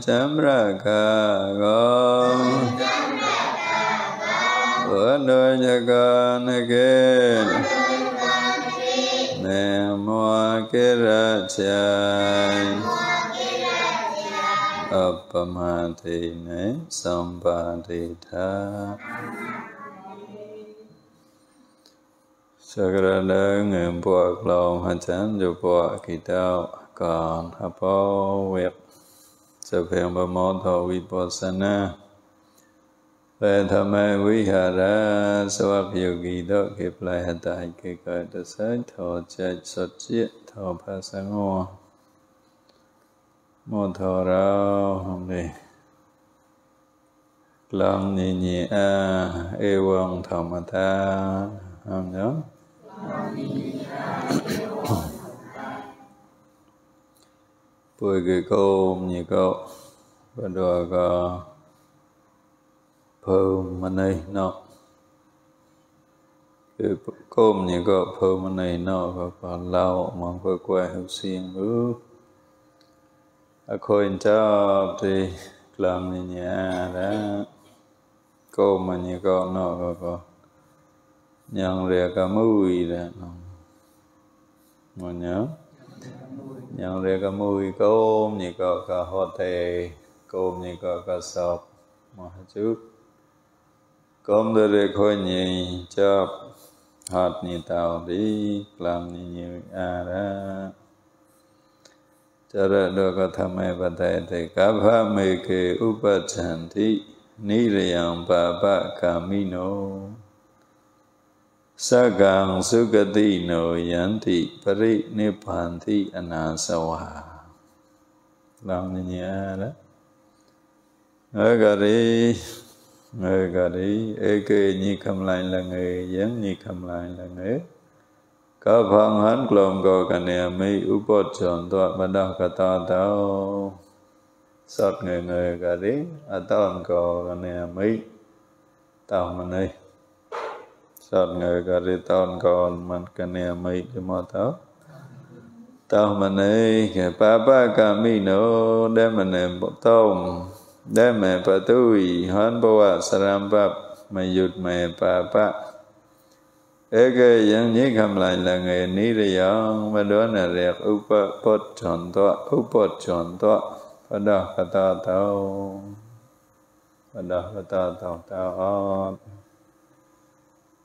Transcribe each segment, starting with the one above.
chấm ra ca gom negeri, đôi cha con kê nè mua kê ra chai Appamati kita sampadita Sakra đơn ngừng Sự phiền bà mô thọ vipassana Về tham mê quý hà ra Sơ áp hiệu kỳ đó kịp lại hành tại kỳ cởi đất sách thọ chạy sốt chiết thọ phá sáng hoa Mô thọ rao hôm nay Lòng nhị nhị a ê vâng thọ mà ta Không nhớ Bùi cái cô nhị cô Và được có Phơ mà này nọ. Cái cô nhị cô phơ mà này nọ. Và có Lao mà phơ qua hữu xiên ư A khôi chọc thì Làm nhị Nhà đó Cô mà nhị cô nó có có nhân rìa cả mùi đó mà nhớ nhân rìa cả mùi côm như có cả hồ thề côm như có cả sọp mà chút côm đưa rìa khôi nhì chọc hạt như tàu đi, làm như như à đó cho ra được có tham mê bà thầy thì cả phá mê kê upachanti nirayam baba kamino စကံသုကတိနောယန္တိပရိနိဗ္ဗာန်တိအနာစဝါလောင်ညာလားအဂရိအဂရိဧကေနိခမလိုင်းလငယ်ယံနိခမလိုင်းလငယ်ကဗံဟံကလုံကောကနေမိဥပောဇံသောမနကတာတောသတ်ငယ်ငယ်ကရိအတံကောကနေမိတောင်းမနေ sát người cả đi tao còn mình cái này mấy cái mà tao tao mà này cái ba ba cả mi nó đem mình em bộ tông đem mẹ bà tui hoan bộ à saram bab mà yut mẹ ba ba ege yang nhí kham lại là nghề ní rì yang và đó là rẹt upa pot chọn tọa upot chọn tọa và đó cả ta tao và đó cả ta tao tao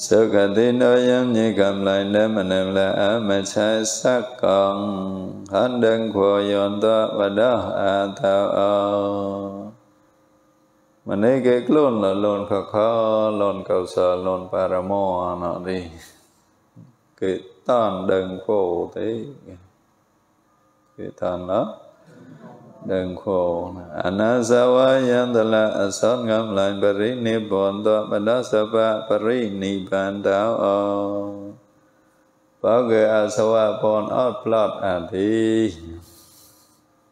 đó cả có cái này người ka tàu đó là tàu đó có cái này người ka đó có tàu đó có mai là rét người có sự cả tin đó giống như cầm lại để mà em là ở mà sai sắc còn hết đơn của yon đó và đó à tao ờ mà nếu cái luôn là luôn khó khó luôn cầu sở luôn paramo nó đi cái toàn đơn khổ thế cái thần đó đừng khổ anasavayantala asat ngam lại pari nibbon to padasapa pari nibbon tao o bảo gệ asawa pon ot plot à thì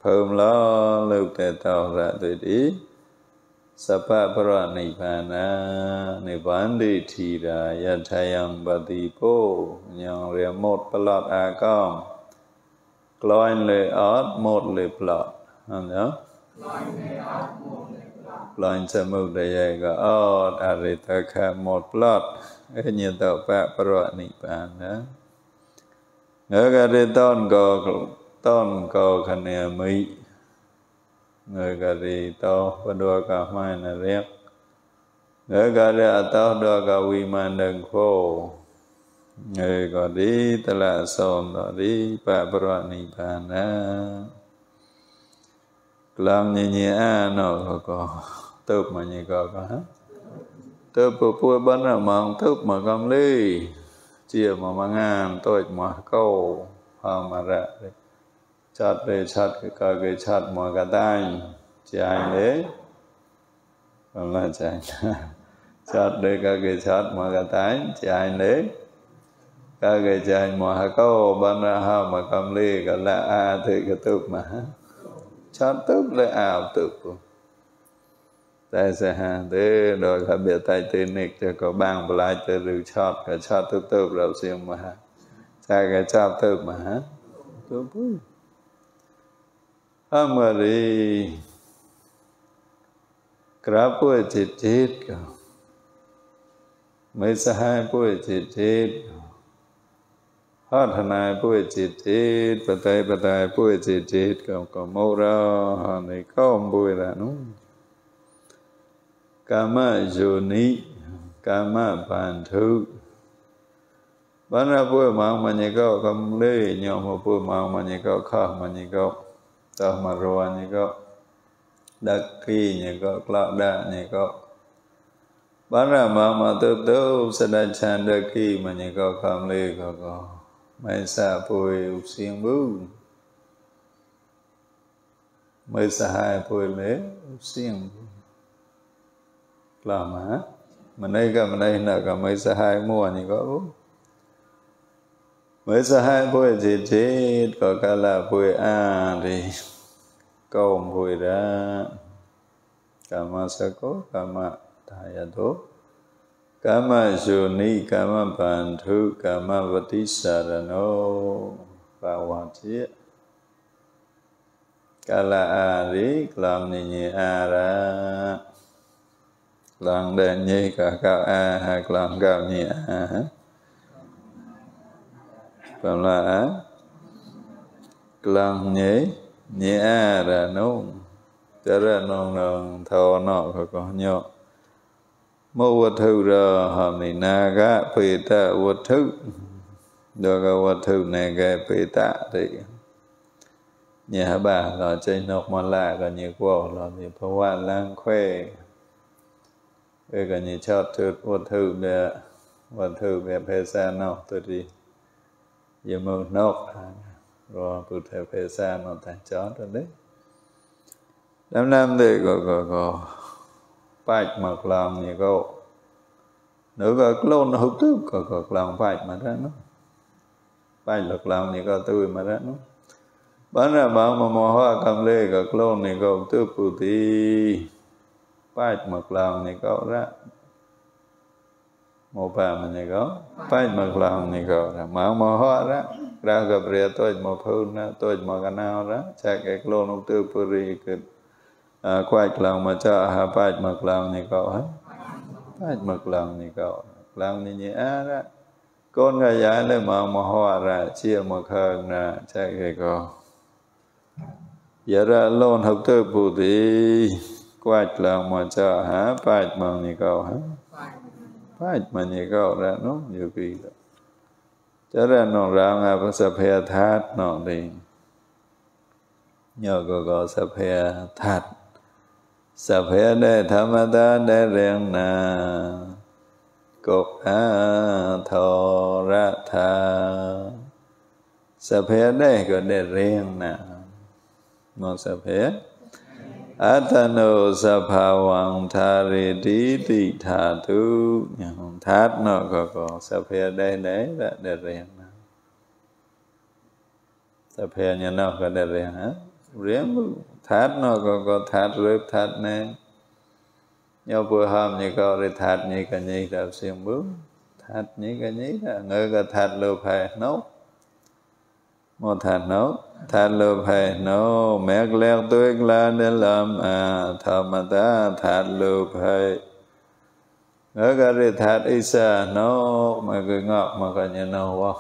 phơm lo lưu tề tàu ra tùy đi sapa para nibbana nibbana đi thì ra yatayang bati po nhong ria một plot a com Loin le ot một le plot. Không nhớ? Loin sa mục đại dạy có ot arita kha một plot. Cái như tạo phạ pro nị bàn đó. Ngỡ gà đi tôn có tôn có khả nè mỹ. Ngỡ gà đi tô và đua cả mai nà riêng. Ngỡ gà đi à tô đua cả vi man đừng khô người có đi ta la sồn đó đi bà bà ni bà na làm như như a nó có có tớp mà như có có hết tớp bữa bữa bắn là mong tớp mà cầm ly. Chia mà mang ngàn tôi mà câu. Hoa mà ra chặt về chặt cái cơ cái chặt mà cả tay chạy đấy còn là chạy chặt về cơ cái chặt mà cả tay chạy đấy cơ cái chị anh mà câu. Ban ra ha mà mahako ly makamli là a thì cái tớp mà chọn tục lấy ảo tục tại sao ha thế rồi các biệt tay tên nick cho có bang và lại từ từ chọn cái chọn tục tục đầu xiêm mà ha cha cái chọn tục mà ha tục bui Amari Krapu chit chit Mấy sahai pu chit chit พัฒนาปุ้จิตจิตปะไตปะไตปุ้จิตจิตก็ก็โมราในก็บุยละนุกามโยนิกามปันทุบรรดาพุ้มังมันยังก็กำเลยยอมพุ้มังมันยังก็ข้ามันยังก็ตามารวยังก็ดักกี้ยังก็กล้าได้ยังก็บรรมามาเติบโตสดาชันดักกี้มันยังก็คำเลยก็ก็ mai sa ục xiên bưu mai sa hai bùi lế ục xiên là mà mình đây cả mình đây là cả mấy sa hai mua thì có mấy sa hai pui chỉ chết có cả là pui a thì câu pui ra cả mà sẽ có cả mà thầy tốt Kama Juni Kama Bandhu Kama Vati Sarano Bhavati Kala Ari Lòng Nhi Nhi Ara. Lòng Đen Nhi Cả Cao A Hạc Lòng Cao Nhi A Phạm La Á Lòng Nhi Nhi A Ra Nông Chá Ra Nông Nông Thọ Nọ Phật Con nhọ mô vật thù rờ hàm ni na gá phê ta vật thù đô gà vật thù nè gà phê ta thì nhà bà là chơi nọc mà lạ gà như quả là như phá hoa lăng khoe ê gà như chọt thụt vật thù bè vật thù bè phê xa nọc tôi đi dù mô nọc rồi phụ thể phê xa nọc thả chót rồi đấy lắm lắm thì gò gò gò phải mặc lòng như cô nữ có lôn nó hút tức có có lòng bạch mà ra nó. Phải lực lòng như có tôi mà ra nó. Bán ra bảo mà mò hoa cầm lê gật lôn này cậu tư phụ tí phải mặc lòng này cậu ra. Mô bà mà này cậu phải mặc lòng này cậu ra. Mà mò hoa ra. Ra gặp rìa tôi mò phun ra tôi mò cái nào ra. Chắc cái lôn ông tư phụ ri kịch. À, quạch lòng mà cho hà bạch mực lòng này cậu hết bạch mực lòng này cậu lòng này nhẹ ra con gái giải lên mà mò hoa ra chia mực hơn ra chắc cái cậu Yara lon học tư bù thị quạch lòng mà cho hả bạch mà nhị cầu hả bạch mà nhị cầu ra nó nhiều kỳ đó cho ra nó ra ngà bác sập hè thát nó đi nhờ có có sập hè thát sập hè đê tham ta đê riêng na, cột á thọ ra tha sập hè đê có đê riêng nà nó sẽ phế Atano Sapawang Thariti di Tha Tu Thát nó có có sẽ phế đây đấy là để riêng sẽ phế nhà nó có để riêng hả riêng thát nó có có thát rớp, thát nè nhau vừa hôm như có đi thát như cái nhi đạo xiêm bước thát như cái nhi đó người có thát lưu phải nấu. Một thát nấu, thát lưu hay nấu mẹ lẹt tuyết la nên làm à thầm mà ta thát lưu hay ngỡ cái gì thà isa nấu, mà cái ngọc mà cái nhà nấu wow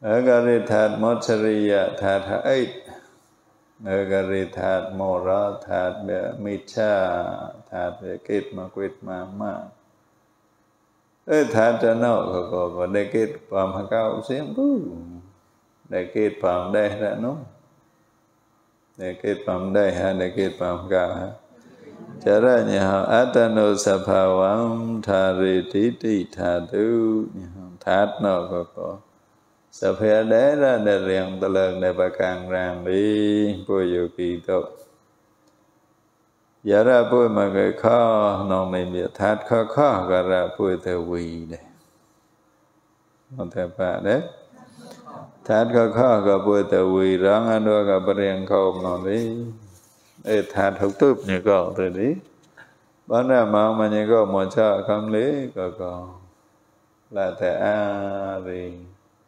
ngỡ cái เอกริธาตโมระธาตแบบมิชาธาตแบบกิดมากิดมามากเออธาตุนอกก็ก็ได้กิดความเก้าเสียงรู้ได้กิดความได้ละนู้ได้กิดความได้ฮะได้กิดความเก้าฮะจรฮะอัตโนสภาวังธาริทิติธาตุธาตุนอกก็ สเพเดระเดเรียงตะเลิงในประการรางดีผู้อยู่กีตกอย่าระพูดมาเกยข้อนองในเมียทัดข้อข้อก็ระพูดเทวีเด้มองแต่ปะเด้ทัดข้อข้อก็พูดเทวีร้องอันด้วยกับเรียงคมนองนี้เออทัดหกตุบเนี่ยก็ตัวนี้บ้านเรามองมันยังก็มอชอคำนี้ก็ก็ลาแต่อาเรีย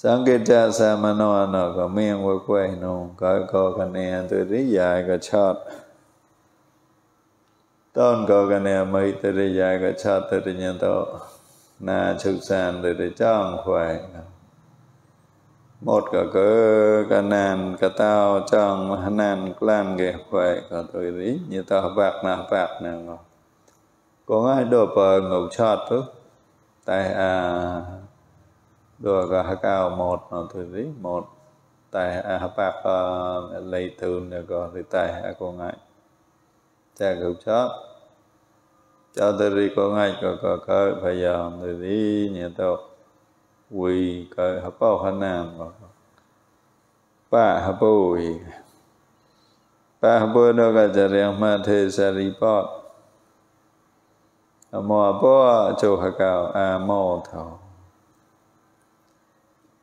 sáng chạ sa mà nó nó có miệng quay quay nó Có có cái này tôirí dài có chót Tôn có cái này mấy tôirí dài có chót tôi đi nhận tổ Na chúc san tôi đi chong khoai một cả cơ cả nàn cả tao trong nàn lan ghé quay, có tôi lý như tao bạc na bạc nào có ai đồ bờ ngủ chót chứ tại à được cả cao một nó tôi lý một tại à bạc lấy từ là có thì tại à có ngại cha ngủ chó cho tôi đi có ngay có có có bây giờ tôi đi nhà tao quỳ có hấp bao hân nam pa hấp bùi ba hấp bùi đó có trở riêng mà thế sẽ đi bọt mò bó cho hạ cao à mò thảo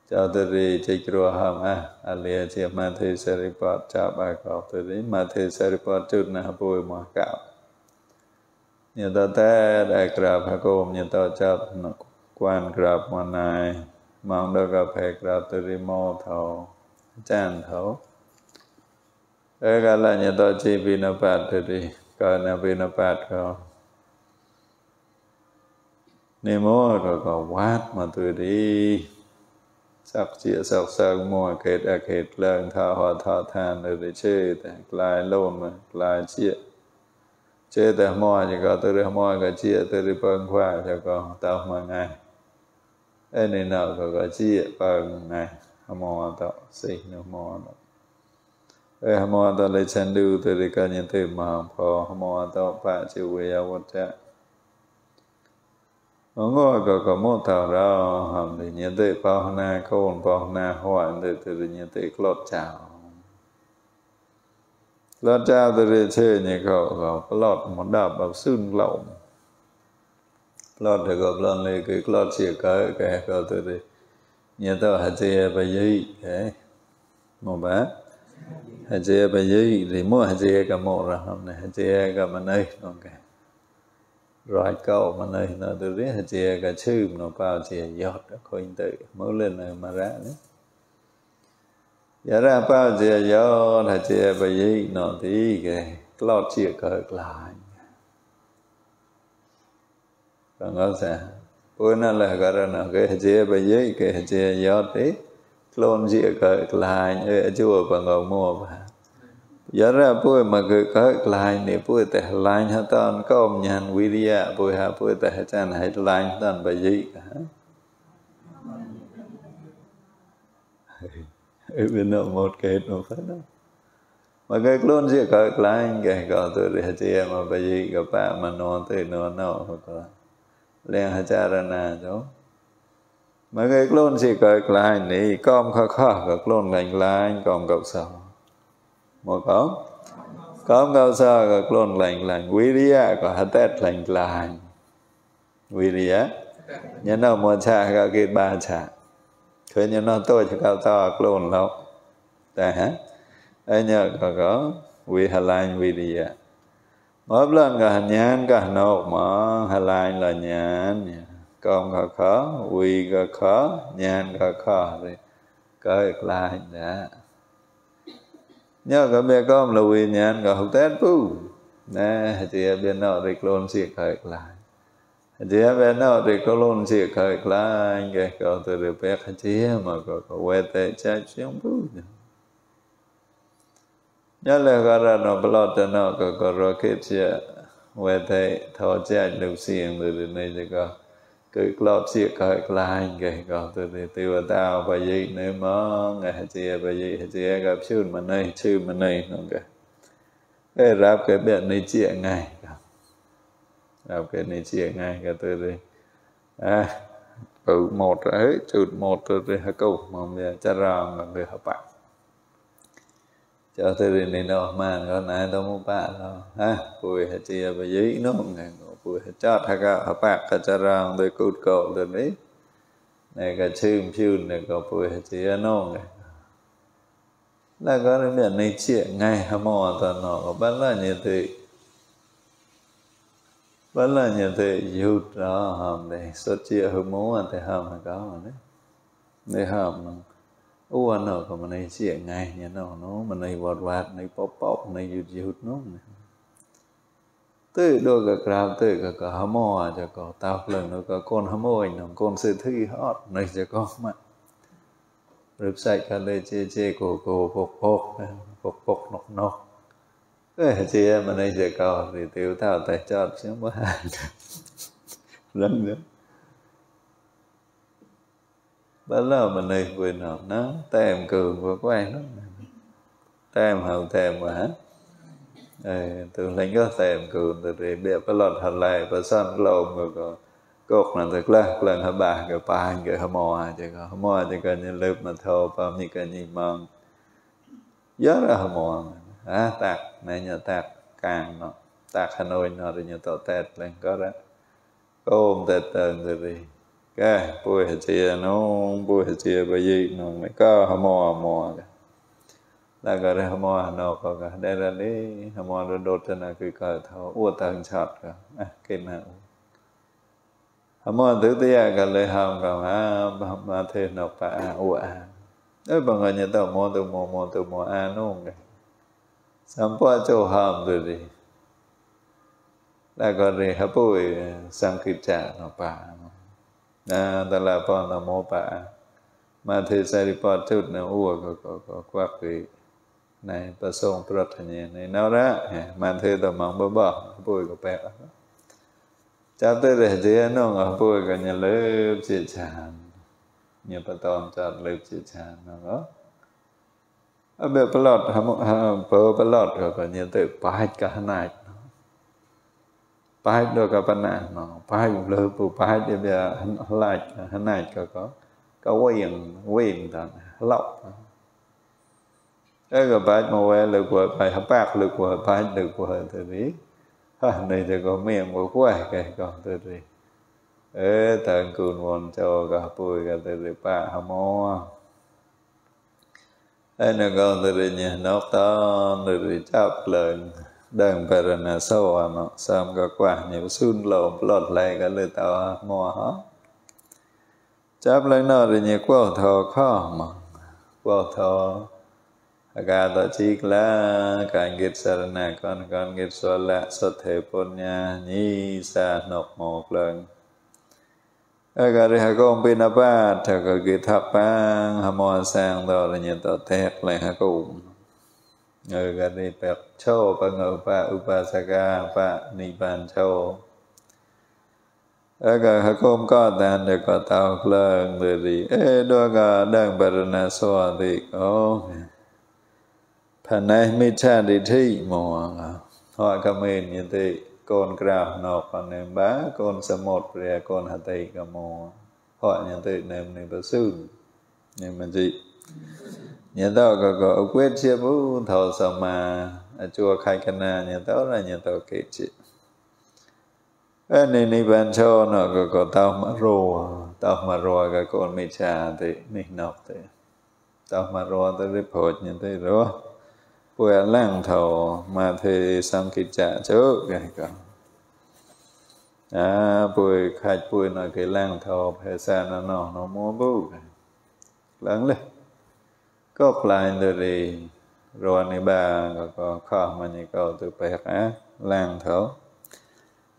Chaudhary Chikrohama Alia Chia Mathe Saripot Cha Bà Cọc Từ Đi Mathe Saripot Chút Na Bùi Mò Cạo Nhà ta thế đại grab hạ cô nhà ta chấp quan grab mà này mong đôi gặp hệ grab từ đi mô thầu chan thấu Ê gà là nhà ta chi vì nó bạt từ đi Cờ nè vì nó bạt không Nemo rồi có quát mà từ đi sắc chia sắc sơn mùa kết à kết lần thọ hòa thọ than rồi đi chơi lại lôn mà lại chia chơiแต่มอจะก็ตัวมอก็เจียตัวเปิงขวาจะก็ตามมาไง ê này nọ có có chi bằng này mò tạo xì nó mò nó e hamo to le chandu to re ka nyen te ma pho hamo to pa chi we ya wat cha ngô có có mô tàu ra hầm thì nhớ tới bao na khôn bao na hoa thì từ nhớ tới lót chào lót chào từ chơi như có có lót một đạp bảo xương lộng lót được gặp lần này cái lót chia cái cái có từ đi nhớ tới hạt chia bây giờ cái một bát hạt chia bây giờ thì mua hạt chia cả một ra hôm nay hạt chia cả mà nơi ok rồi câu mà này, nó từ biết hạt chia cả chư nó bao chia giọt đó khôi tự mới lên này mà ra nữa giờ dạ, ra bao chia giọt hạt chia bây giờ nó thì cái lót chia cỡ lại. Còn có sao? Puna karana ke haje baye ke giọt đấy klon ji ke lại. Ở chùa bằng ngầu mua ba giờ ra phôi mà Yara pui magu kahak lain ni pui teh lain hatan kaum nyan wiriya pui ha pui teh chân hết lain tan bayi ka. Ừ bên nó một cái nó khác đó. Mà cái luôn gì có cái cái có tôi để chị em mà bây giờ gặp bạn mà nó tới nó nào hoặc là liền hạt chân ra nà cháu. Mà cái luôn gì có cái này con khó khó cái luôn lành lành con gặp sao một có com cầu sơ cái luôn lành lành. Quý đi có hạt tết lành lành. Quý đi á. Nhớ nào một cha có cái ba cha thế nhớ nó tôi cho cao to cái lâu ta hả? Ấy nhớ có có. Quý hà lành quý đi mỗi lần cả nhàn cả nộp mà hai lành là nhàn con có khó? Quý có khó nhàn có khó thì có lại đã. Nhớ cả bè con là quỳ nhàn cả học tết phu nè chị bên nọ thì clone xịt khởi lại chị bên nọ thì clone xịt khởi lại cái có từ được bé chị mà có có quê tệ cha chuyện phu nhớ là gara ra nó blo cho nó có có rồi kết chia về thế thọ cha lưu xiên từ đến đây thì có គឺក្លបសៀកក៏ក្លាញ់គេក៏ទៅទេវតាបយិនៅមកអាជាបយិអាជាក៏ឈឺម្នៃឈឺម្នៃនោះគេគេរាប់គេបែបនេះជាថ្ងៃរាប់គេនេះជាថ្ងៃក៏ទៅទេអាបើមកទៅជូតមកទៅទេហកោមកវាចរងទៅហបាចោះទៅនេះនោះមកក៏ណែទៅមកបាក់ហ៎គួយអាជាបយិនោះហ្នឹង cái lọt chia cái lại cái có từ từ từ tao bây giờ nếu mà ngày chia bây giờ chia gặp chữ mà này chữ mà này nó cái cái rap cái biển này chia ngày rap cái này chia ngày cái từ đây à ừ một ấy chữ một từ đây hai câu mà bây giờ ra mà người học bạn cho tôi đi này nó mà có nãy đâu mua bạ đâu ha bùi hạt chia bà giấy nó ngày bùi hạt chót hay cả hạt bạc cả cha rang tôi cút cổ rồi đấy này cả chim chim này có bùi hạt chia nó ngày là có cái miệng này chia ngay hả mò tao nó có bắt là như thế bắt là như thế yêu đó hầm này số chia hư muốn thì hầm hay có mà đấy. Để hầm u nó có mình này chia ngay, nhà nó nó mình này vọt vạt này pop pop này yut yut tư tới đôi cái tư tới cái hâm hamo cho có tao lần nó có con hamo anh nó con sư thi hot này cho có mà rụp sạch cả lê chê chê cổ cổ bộc bộc bộc bộc nọc nọc cái chị em mà này sẽ có thì tiêu thảo tài chọt xuống bữa hai lần nữa bả lơ mình này quên học nó tem cường của quen đó tem hậu tem mà hả từ lên có tem cường từ để đẹp cái lọt hạt lại và sân lộn rồi. Có cột là thực là lần hả bà cái ba cái hả mò chứ có. Hả mò chứ có như lớp mà thô và như cái như mong nhớ ra hả mò à tạc này nhà tạc càng nó, tạc Hà Nội nó rồi nhà tổ tẹt lên, có đó. Ôm tẹt tờn rồi đi. Cái, bùi hệ chia, nó bùi hệ chia bởi vì nó mới có hả mò mò cái hả mò nó có cái đây là đi hả mò nó đột cho nó cứ cờ thâu ua tầng chọt cả à cái nào hả mò thứ tia cái lời hàm cả à mà thế nó phải à ua à đấy bằng người nhận tao mò từ mò mò từ mò à nó cái sắm qua chỗ hàm rồi đi là cái gì hả bùi sang kịp trả nó phải นะตลาปอนโมปะมาเทสาริป ในประสงค์ปรัสเนี่ยในนระมันเธอตมองบ่บ่ปุ้ยก็แปะจับได้แต่เจ้น้องอะปุ้ยก็เนี่ยเลิบเจียชานเนี่ยประตอมจัดเลิบเจียชานเนาะเอเบบปลอดฮะเปอปลอดก็เนี่ยตึกปายกะหนาดปายดอกกับปนาเนาะปายเลิบปูปายเดี๋ยวหลายหนาดก็ก็ก็เวียงเวียงต่างหลับ cái Ega bad mo we le bài hấp hapak le kwa bad le kwa te ri. Ha này thì ko miệng của kwa cái còn te ri. E tan kun won cho ka bụi ka te ri pa ha mo. E ne còn te ri nye nok to te ri chắp lên đang về rồi nè sau à nó sam cả quả nhiều sun lầu lọt lại cả lưỡi tao mò hả chắp lấy nó rồi nhiều quá thọ khó mà quá thọ aga ta chi la ka ngit sarana con con ngit so la so thể punya ni sa nộp một lần agari hakom pinapa thaka githapang hamo sang do là nhiệt tọ thẹt lại hakum agari pek cho pa ngờ pa upasaka, pa nipan cho aga hakom có tan để có tao lần rồi đi eh, ê đua ga đang barana so thì Oh phần này mi cha đi thi mò hoa cà mên thế con grab nọ phần này bá con sa một rè con hà tây cà mò hoa như thế nem này bá sư nhưng mà gì nhà tao có có quyết chia bố thầu mà chùa khai cana na tao là nhà tao kể chị nên ni ban cho nó có có tao mà rùa tao mà rùa cái con mi cha thì ni nọc thì tao mà rùa tới rip hột như thế quê lăng thầu mà thì sang kỳ trả chứ cái cả à bùi khách bùi nói cái lăng thầu phải xa nó nó nó mua bù lớn lên. Có plan được đi. Rồi này bà, có khó mà như cầu từ bè á. Lăng thầu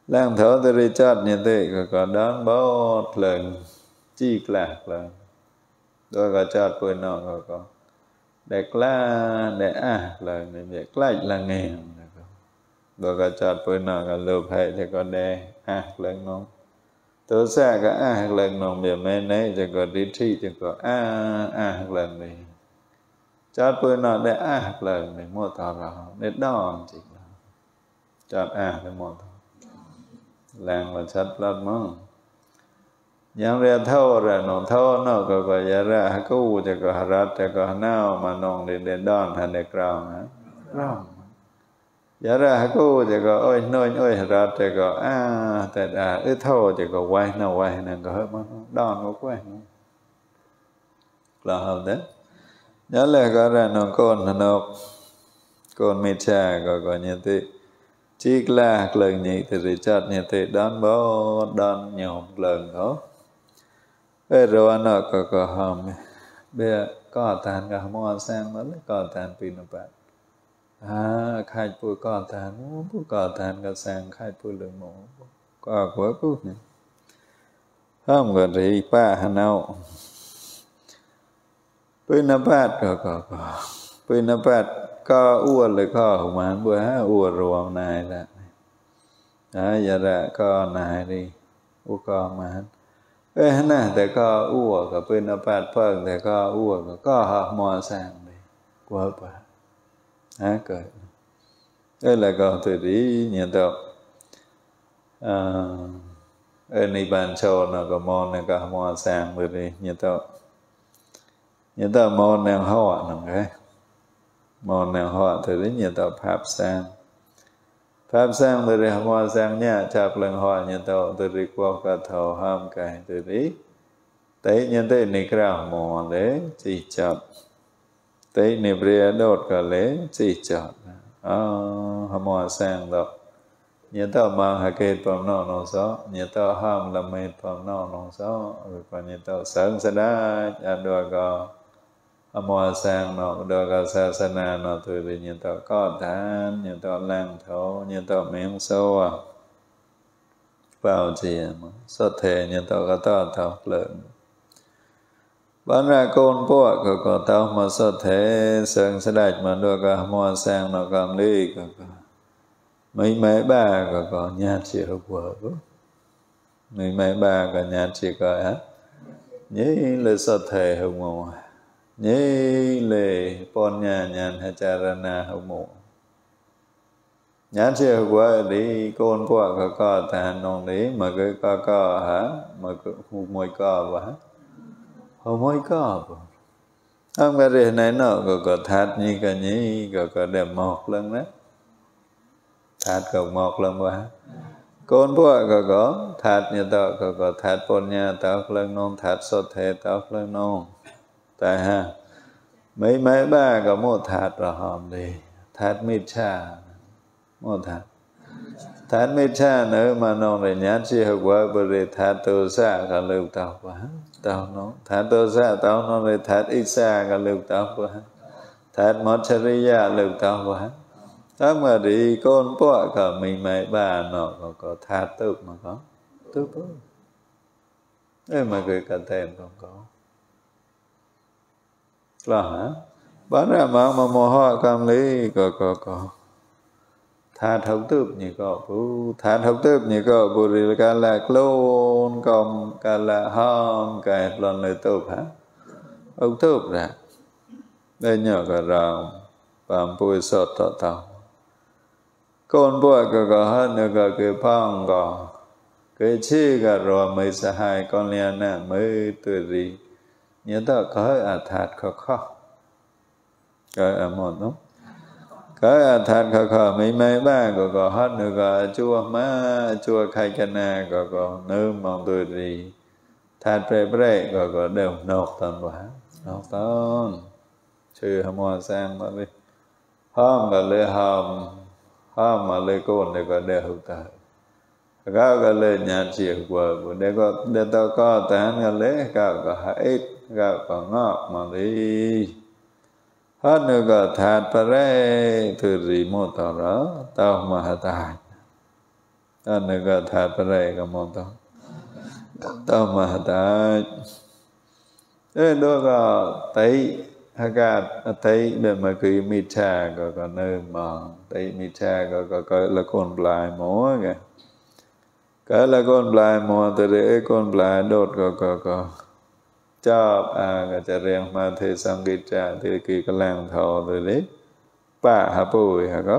lăng thầu từ đi chót như thế, có đón bó lần chi lạc là đôi có chót bùi nó có dekla de ah là người việc à, là nghe đồ cả chặt bữa nào cả lụp hệ thì có đề ah lần nông tớ xa cả ah lần nông biểu mê nấy thì có đi thi thì có ah ah lần này chặt bữa nào để ah lần này mua thọ rồi để đo chỉ à, là chặt ah để mua thọ làng là chặt lắm mong yang ria thâu ra nong thâu no ko ko ya ra ko u te ko harat te ko nao ma nong de de don han de krao ha krao ya ra ko u te ko oi noi oi harat te ko a te da ư thâu te ko wai na wai na ko ma don ko quay là hợp đấy nhớ là có ra nó con hà nó con mê cha có có như thế chỉ là lần nhị thì để chặt như thế đón bó đón nhộm lần đó rồi nó có có hòm bây có tàn cả mò sang nó lấy có tàn pin nó bạn à khai bùi có tàn bùi có tàn cả sang khai bùi lượng mổ có quá bùi này không có gì ba hà nào pin nó bạn có có có pin nó bạn có uaเลยcó mà bữa ha ua rùa này là đó giờ ra có này đi u có mà เอ้นะแต่ก็อ้วกก็เป็นอปาดเพิ่งแต่ก็อ้วกก็หามอสร้างเลยกว่าปะฮะเกิดเอ้แล้วก็ตัวนี้เนี่ยตัวเอ่อเอ้ในบ้านโชนก็มองเนี่ยก็มอสร้างเลยเนี่ยตัวเนี่ยตัวมองแนวหัวนั่นไงมองแนวหัวตัวนี้เนี่ยตัวภาพสร้าง Pháp sang từ rì hoa sang nha, chạp lần hoa nhân tạo từ rì qua cả thầu ham cái từ rì Tế nhân tế nì krao mò lế chỉ chạp Tế nì bria đột cả lế chỉ chạp À hoa sang đó. Nhân tạo mang hạ kết phẩm nọ nọ gió. Nhân tạo ham là mệt phẩm nọ nọ gió. Rồi còn nhân tạo sáng sa đá chạm đùa gò âm moa sang no đo ca sa sa na no tùy vi nhiên to có thán nhiên to lang thổ nhiên to miếng sâu à. Vào trì so à? thể nhiên to có to thảo lượng. Bán ra côn bộ của cổ tao mà so thể sơn sẽ đạch mà đua cả moa sang nó còn ly cả mấy mấy bà của cổ nhà chỉ học vợ mấy mấy bà của nhà chỉ có á. Nhí là so thể hồng ngoài. Nhi lệ pon nhà nhàn hà cha ra na hậu mộ nhãn xe qua đi con qua có cả ta non đi mà cái cả cả hả? Mà cái môi cả và hậu môi cả Ông cái gì này nó có có thắt như cả nhí, có có đẹp mọc lần đó thắt có mọc lần quá con bùa có có thắt như tao, có có thắt bồn nhà tao lần non thắt sốt thế tao lần non tại ha. Mấy mấy ba có một thạt rồi hòm đi. Thạt mít cha. Một thạt. Thạt mít cha nữa mà nó để nhát chi hợp quá, bởi vì thạt tô xa cả lưu tao quá. Tao nó. Thạt tô xa tao nó để thạt ít xa cả lưu tao quá. Thạt mất chariya lưu tao quá. Đó mà đi con bọ cả mình mấy ba nó có có thạt tục mà có. Tục bố mà cái cả thèm không có là hả? Bán ra mà mà mò hoa cam lý, có có có. Tha thấu tớp như có phú tha thấu tớp như có bù, rì ca là clôn công ca là hom cái lần lời tớp hả? Ông tớp ra. Đây nhờ cả rào, bàm bùi sọt tọ tàu. Con bùa cả cả hơn nữa cả cái phong gò. Cái chi cả rồi mới sa hai, con liền nè mới tuổi gì nhớ đó có à thạt khó khó có à một đúng có à thạt khó khó mấy mấy ba có có hết nữa có chua má chua khai chân na có có nữ mong tôi gì thạt bề bề có có đều nộp tầm quá nộp tầm trừ hàm hoa sang mà đi. Hôm là lê hòm, hôm mà lê côn thì có đều hữu tài các cái lê nhà chiều của để có để tao có tán cái lễ có có hết ga pa nga ma li ha nu ga tha pa re tu ri mo ta ra ta ma ha ta ha nu ga tha pa re ga mo ta ta ma ha ta ê đó ga tay ha ga tay để mà cứ mi cha ga ga nơi mà tay mi cha ga ga ga là con lại mỏ kìa cái là con lại mỏ từ để con lại đốt ga ga ga ชอ บอ่าก็จะเรียงมาเทสังกิจจะเทกีกลังทอเลยป้าฮะปุยฮะก็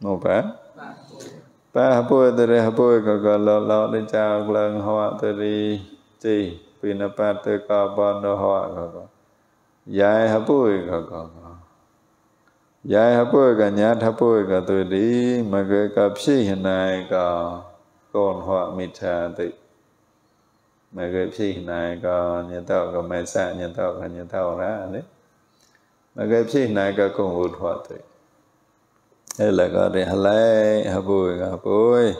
โนปะป้าฮะปุยตระฮะปุยก็ก็ลอลอได้จากลังหัวตรีจีปีนปัตตกาบอนหัวก็ก็ยายฮะปุยก็ก็ยายฮะปุยก็ญาติฮะปุยก็ตัวดีมันก็กับพี่นายก็ก่อนหัวมิจฉาติ mà cái phi này có nhân tàu có mai sa nhân tàu có nhân tàu ra đấy. Mà cái phi này có cùng út hoạt thì đây là có đi hà lê hà bùi hà bùi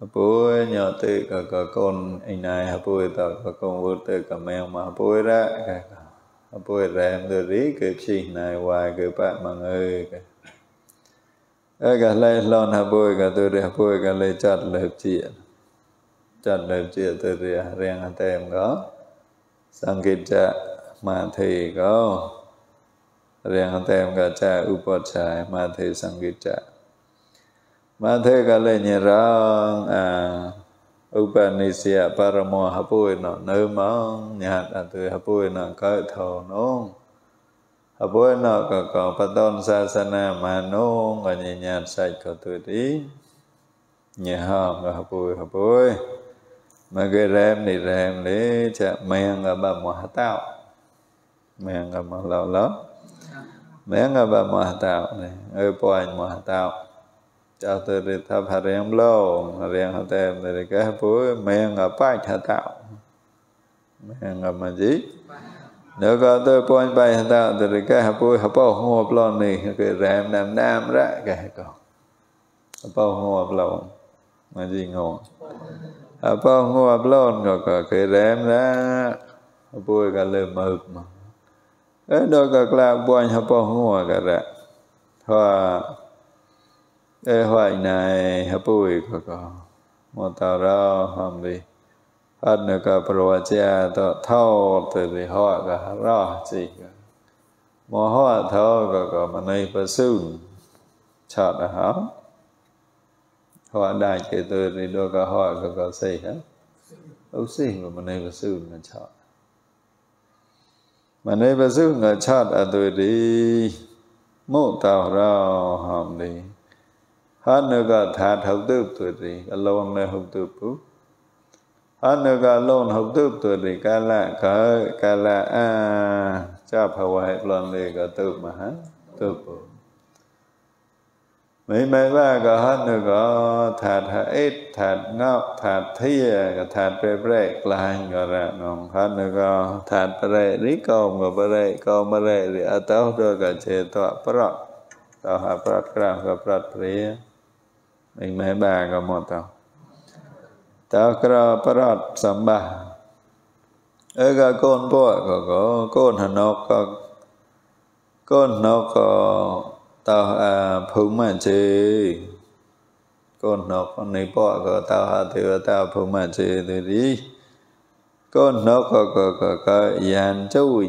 hà bùi nhỏ tự có có con anh này hà bùi tàu có cùng út tự, có mèo mà hà bùi ra hà bùi ra em đưa rí cái phi này, hoài cái bạn mà ơi cái cái lê lon hà bùi cái tôi hà bùi cái lấy chặt lợp chuyện. จัดระเจียตเรียเรียงเต็มก็สังกิจจะมาเทก็เรียงเต็มก็จะอุปชัยมาเทสังกิจจะมาเทก็เลยยรังอ่าឧបនិស្សយបរមហពុយណនៅមកញាតអទុយហពុយណកើតធនងហពុយណកកបតនសាសនាមាណងកញ្ញាញាតសាច់ក៏ទុយទីញាហហពុយហពុយ ở mà lâu lắm. Men ở bà mà tao này ở poin mà tao cho tôi đi thắp hà rèm lâu. Hà rem hà tem thì cái bố men ở pai hà tao men ở mà gì nếu có tôi poin bay hà tao thì cái bữa ha bao hoa plon này. Cái rem nam nam ra cái con hà bao hoa plon mà gì ngon apa ngua blon ko ka ke rem ra apa ka le mực mà ê đôi ka kla buan apa ngua ka ra hoa ê hoài này apa ko ko mo ta ra ham đi hết nữa cả pro cha to thâu từ đi hoa cả ra gì cả mò hoa thâu cả cả mà ဟောဒါကျေတုရိတော့ကဟောကကစိတ်ဟဥစိတ်ကိုမနိုင်ပါစုငါချမနိုင်ပါစုငါချတတ်သူတိမုတ်တော်ရောဟောင်းလေဟာနုကသာထုတ်တုပ်သူတိအလုံးမဲ့ဟုတ်တုပ်ဘူးအနုကလုံးဟုတ်တုပ်သူတိကာလကကာလအာကြဖဝိုင်ပလွန်လေးကတုပ်မဟံတုပ်ဘူး mấy mấy ba có hết nữa có thạt hạ ít thạt ngọc thạt thia có thạt bê bê lại có ra nông hết nữa có thạt bê rí công có bê có bê rí ở tao rồi có chế tọa prot tao hạ prot kram có prot priya mấy mấy ba có một tao tao kra prot samba ở cái con bộ có có con hà nội có con nó có tao à phụng mà chê con nó con này bỏ có tao, hà thì tao phụng mà chê thì đi. Con nó có có có có yàn châu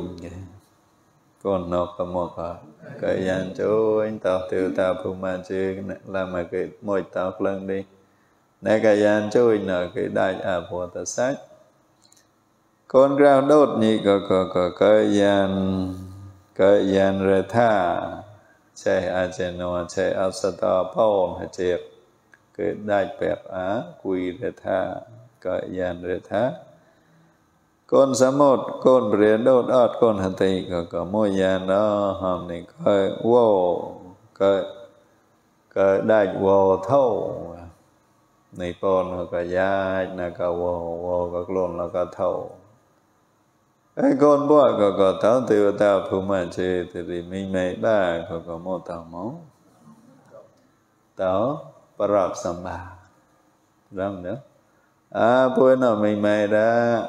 con nó có một có cái yàn châu anh tao thì tao phụng mà chê làm mà cái môi tao lần đi. Nè cái yàn châu nè cái đại à bồ ta sách con rau đốt nhị có có có cái yàn cái yàn rệt tha. ใช่อาเจโนใช่อัสตาป้อนเจ็บเกิดได้แบบอาคุยเรธาก็ยันเรธาก้นสมุดก้นเรียนโดดอดก้นหันติก็ก็มวยยันเนาะหอมนี่ก็ว้ก็ก็ได้ว้เท่าในปอนก็ย้ายนะก็ว้ว้ก็กลนแล้วก็เท่า ai con bố có có tao tiêu tao phụ mà chê thì thì mình mày ba có có mô tao mô tao parab bà ram nữa. À bữa nó mình mày đã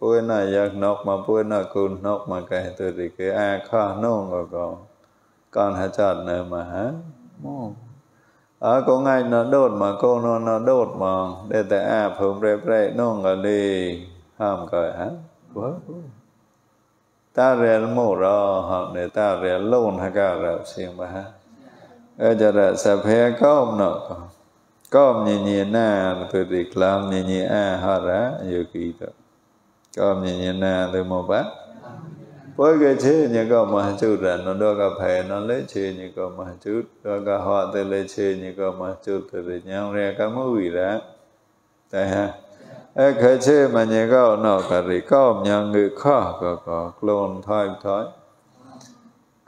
bữa nó giặc nọc mà bữa nó cùn nọc mà cái từ thì cái a khó nông có có con hả chọt nữa mà, hả? Mô. À có ngay nó đốt mà, cô nó nó đốt mà. Để ta a phụng rep rep nông ở đi. Ham cởi hả? Quá ta re mo ra ha ne ta re lon ha ka ra xiên ba ha ơ cho ra sa phe có nọ có nhẹ nhẹ na từ đi làm nhẹ nhẹ a ha ra yêu kỳ đó có nhẹ nhẹ na từ một bát với cái chế như có mà chút ra nó đo cả phải nó lấy chế như có mà chút đo cả họ từ lấy chế như có mà chút từ đi nhau ra cái mũi ra tại ha khởi chư mà nhẹ gạo nọ cả rì có nhà người khó có có lôn thoi thoi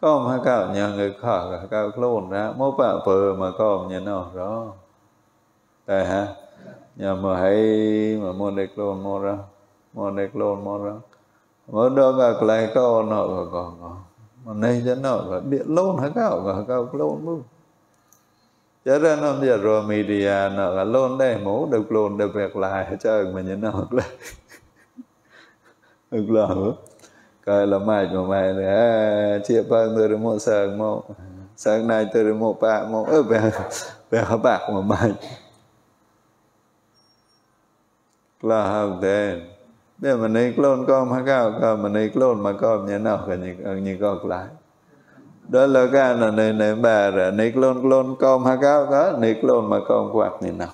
có mà gạo nhà người khó cả gạo lôn ra, mô bạ bờ mà có nhà nọ đó tại ha nhà mà hay mà mua đực lôn mua ra mua đực lôn mua ra. Mua đó gạo lại có nọ có có mà nay cho nọ là điện lôn hay gạo cả gạo lôn luôn cho nên nó giờ rồi media nó là luôn đây mũ được luôn được việc lại cho mà nhìn nó hoặc là được là coi là mai mà mai này chia ba từ được một sáng một sáng nay tôi được một bạc một ơ về về họ bạc mà mai là học thế để mà này clone con mà cao con mà này clone mà con nhớ nào cả như những con lại đó là cái là này này, bà rồi này luôn luôn con ha cao có này luôn mà con quạt như nào.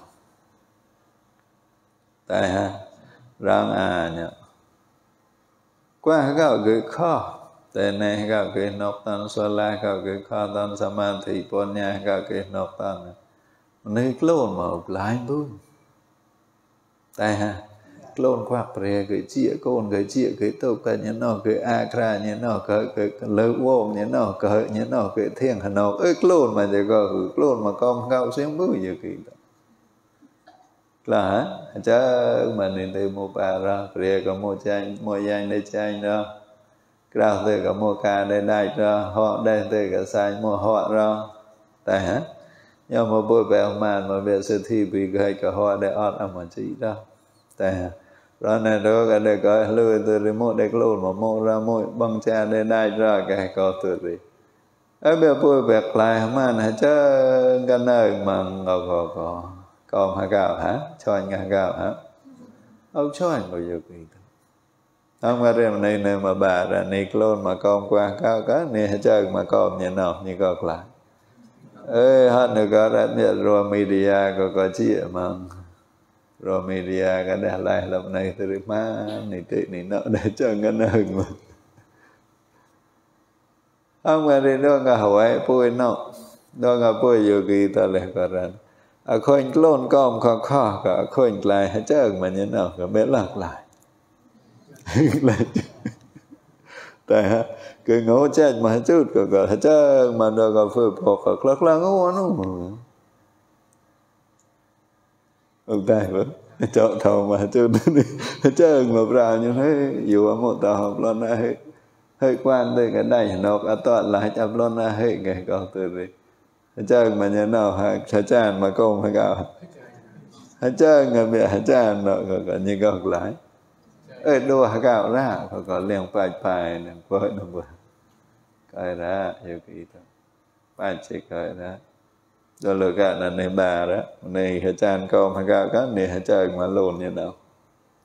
Tại ha răng à nhở qua ha cao cái kho. Tại này ha cao cái nọc tan so la cao cái kho tan samadhi pon nha cao cái nộp tan này luôn mà lại luôn tại ha klon khoa pre ke chia con ke chia ke to ka nya no ke a kra nya no ke ke le wo nya no ke nya no ke thiêng hà no ơi klon mà giờ có klon mà con cao xem bự như kỳ là hả? Cha mà nên từ một bà ra pre có một chai một yang để chai đó ra từ cả một ca để đại ra, họ đây từ cả sai một họ ra. Tại hả? Nhưng mà bôi bèo màn mà bèo sư thi bị gây cả họ để ọt âm mà chỉ đó ra đó, cái đây có lưu từ đi một đây luôn mà một ra một băng cha đây đây ra cái có từ đi ở bây giờ việc lại, mà này chứ cái nơi mà ngò gò gò còn hà gạo hả? Cho anh hà gạo hả? Ông cho anh bao giờ kỳ ông có riêng này mà bà ra này luôn mà con qua cao có này chơi mà con như nào như có lại. Ê hết nữa có ra rồi media, có có mà cho ngân hơn mà ông mà đi đó ngà hỏi bùi nọ đó ngà bùi yogi ta lệ cả rằng à khôi lôn com khó khó cả khôi lại hết trơn mà như nào cả bé lạc lại lại tại ha cái ngô chết mà hết chút cả cả hết trơn mà đó cả phơi bỏ cả lắc lắc ngô nó ông tai vậy cho thầu mà cho hết trơn mà ra như thế, dù một tàu học lên này hơi quan tới cái này nó cả toàn là chập lên là hơi cái con từ đi hết trơn mà như nào hết trơn mà công hay gạo. Hết trơn người mẹ hết trơn nó có như gọc lại ơi hả gạo ra, có có liền phải phải nên quên nó vừa cái ra, yêu kỳ thôi phải chỉ cái ra đó là cái là này bà đó. Này hệ trơn công mà gạo cái này hệ trơn mà lùn như nào?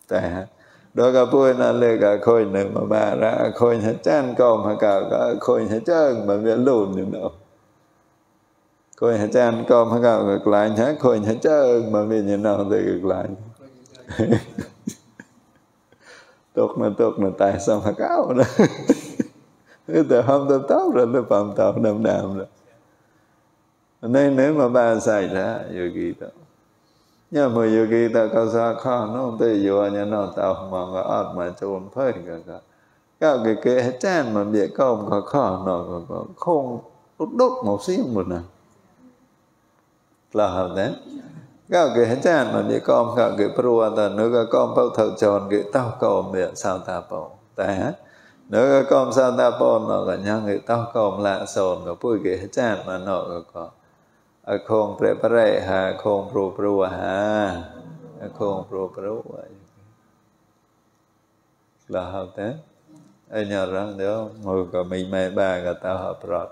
Ta đó cả bùi là lệ cả khôi này mà bà ra. Khôi hệ chán cầu mà cả cả khôi hệ trơn mà biết lùn như nào? Khôi hệ chán cầu mà cả ngược lại nhá. Khôi hệ trơn mà biết như nào thì ngược lại. Tốt mà tốt mà. Tại sao mà cáo đó từ hôm tôi tốt rồi tôi phạm tạo đâm đàm rồi nên nếu mà ba xảy ra yogi đó nya mo yogi ta có sa kha no te yo nya Tao ta ma ga mà ma phơi phai cả. Ga cái cái chan mà bị công có khó nó có, có không đốt đốt một xíu một nè là hợp đấy. Cái cái chan mà bị công các cái pro ta nữa cái công bao thầu tròn cái tao công bị sao ta bảo tại nếu nữa cái công sao ta bảo nó cả nhang cái tao công lạ sồn cái bụi cái chan mà nó có. อโคงเปรปไรหาโคงปรูปรัวหาอโคงปรูปรัวลาหอบเต้ไอ้ยารังเดียวมือก็มีแม่บ้ากับตาหอบรอด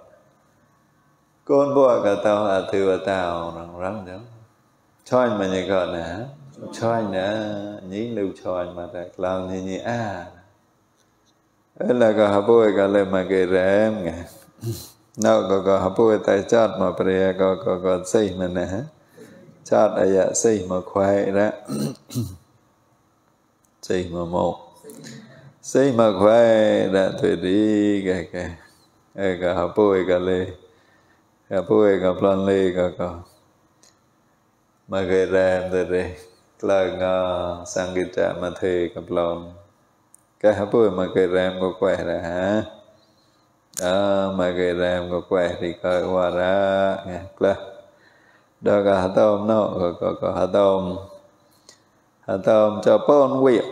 ก้นบัวกับตาหอาถือว่าตารังรังเดียวช่อยมันยังก่อนนะช่อยนะนี้ลูกช่อยมาแต่กลางนี่นี่อ้าแล้วก็ฮับุ้ยก็เลยมาเกเรมไง นอกก็หาผู้ต่ชาติมาเปรียก็ก็ก็ใส่มันนะฮะชาติอายะใส่มาควายละใส่มาโมใส่มาควายละตัวดีแก่แกเออก็หาผู้ก็เลยหาผู้ก็พลันเลยก็ก็มาเกยแรมตัวดีกลางสังกิจจะมาเทกับลองก็หาผู้มาเกยแรงก็ควายละฮะ đó mà cái ram có quẹt thì coi qua ra nghe là đó cả hạt tôm, nó, có có có hạt tôm. Hạt tôm cho pon việc.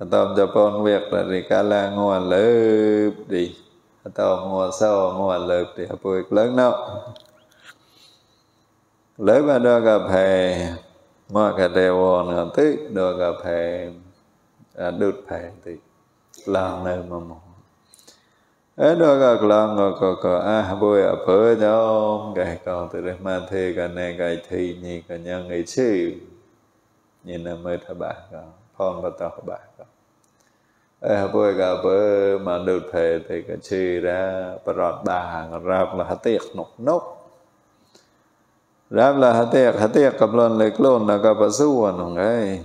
Hạt tôm cho pon việc là thì cả là ngồi lớp đi. Hạt tôm ngồi sau ngồi lớp thì hạt bụi lớn nó. Lấy mà đó gặp hè mà cái đều nữa tức đó gặp hè à, đứt hè thì làm nơi mà một đó các lần ngồi cò cò a bôi a phở cho cái còn từ đây mà thề cái này cái thi nhị cái nhân cái chi nhìn là mới thà bà cả phong và tao bà cả a bôi cái phở mà được thề thì cái chi ra. Bọt bà ra là hạt tiệc nốc nốc ra là hạt tiệc hạt tiệc cầm lên lấy lôn là cái bà su nó à, ngay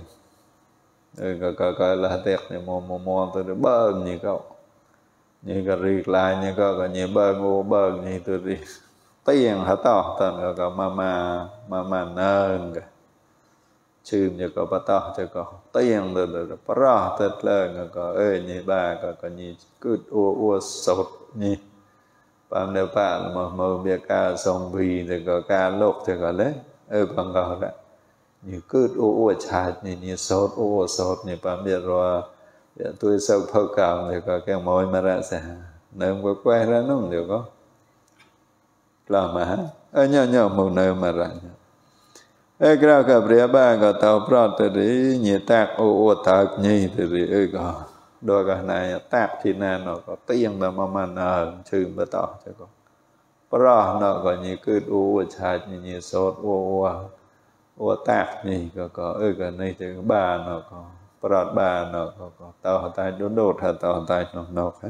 cái cái cái là hạt tiệc này mò mò mò từ đó bơ như cậu như cái riêng lại như có cái như bơ ngu bơ như tôi đi tiền hả to tên có có mà mà mà mà nơn cái chìm như có bắt to cho có tiền rồi rồi bắt ra tết lên có ơi như ba có có như cứ ua ua sốt như bạn nếu bạn mà mơ bia ca sông vì thì có ca lục thì có lấy ơi bằng có đó như cứ ua ua chát như như sốt ua sốt như bạn biết rồi dạ Dạ, tôi sau phơ cào thì có cái môi mà ra xa nếu có quay ra nó không được có. Là mà ở ờ, nhỏ nhỏ, một nơi mà ra ê, cái đó cái bia ba cái tàu pro từ đi nhị tạc ô ô tạc nhị từ đi ê có. Đôi cái này, tạc thì nè nó có tiền mà mà mà nở chữ mà tỏ cho có. Pro nó có nhị cứ ô ô chát nhị nhị sốt ô ô ô tạc nhị có có ê cái này thì ba nó có. ប្រត់បានតោតៃដូដូថាតោតៃនោះនោះហ៎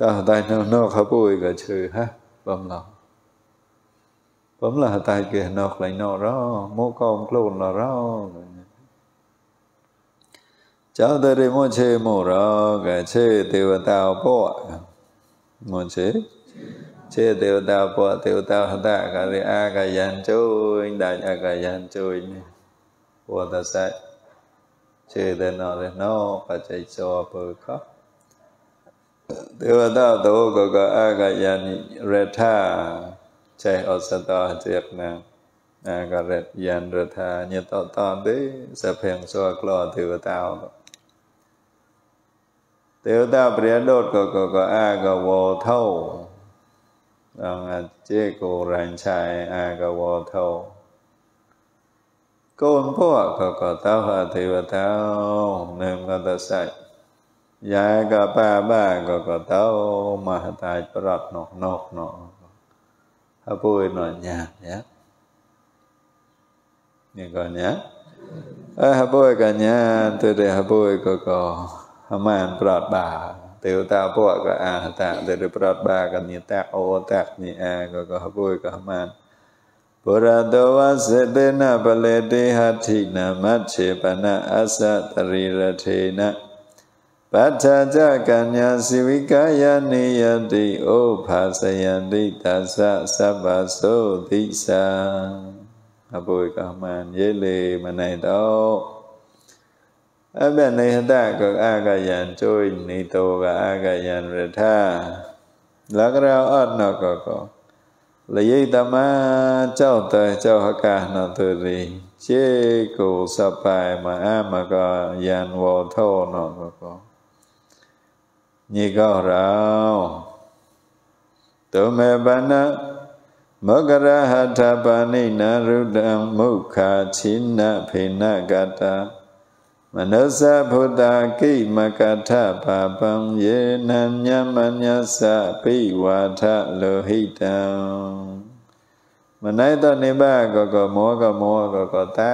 តោតៃនោះនោះហពុយក៏ឈឺហ៎បំឡោបំឡោតៃគេនោះខ្លាញ់នោះរមកកោមខ្លួនរចៅតរិមឆេមរកឆេទេវតាពកមឆេឆេទេវតាពកទេវតាហតកាលិអាកាយានជួយដាច់អាកាយានជួយពោតសាច់ chế de no de no pa chạy cho bơ khó tiêu ta tu ko ko a ka yan re tha chạy ở sa ta chết na a ka re tha như tao tao đấy sa phèn so klo tiêu tao ก้นพวกก็ก็เท้าเทวเท้าเนิมก็ตะใส่ยายก็ป้าบ้าก็ก็เท้ามาตายปรับนอกนอกนอกพระพุทหน่อยยาเนี่ยนี่ก่นเนี่ยเออฮะปุ้ยกันเนี่ยตัวเดียฮะปุ้ยก็ก็ฮามานปลัดบาเตียวตาพวกก็อาตาเตียวปลัดบากันเนี่ยแตกโอแตานี่อก็ก็ฮะปุ้ยก็ฮามาน ပဋ္ဌာจကညာစီဝိကာယနိယတိဩဖာစယန္တိတသသဗ္ဗသောတိသံအဘိုကမန်ရေလေမနိုင်တော့အဘနေဟတကအာဂယံကျိုးနေတောကအာဂယံရထလကရောအနောကကော là yi tama chao tờ chao haka na tờ ri chế cụ sa bài mà a mà có yan vô thô nó mà có như có rào tự mê bán á mơ gà ra hà thà bà ni na rưu đăng mục khá chín na phi na gà ta မနောစဗုဒ္ဓကိမကထပါပံယေနံညမညသပိဝါထလောဟိတံမနိုင်တော့နေပါကကမောကမောကကတာ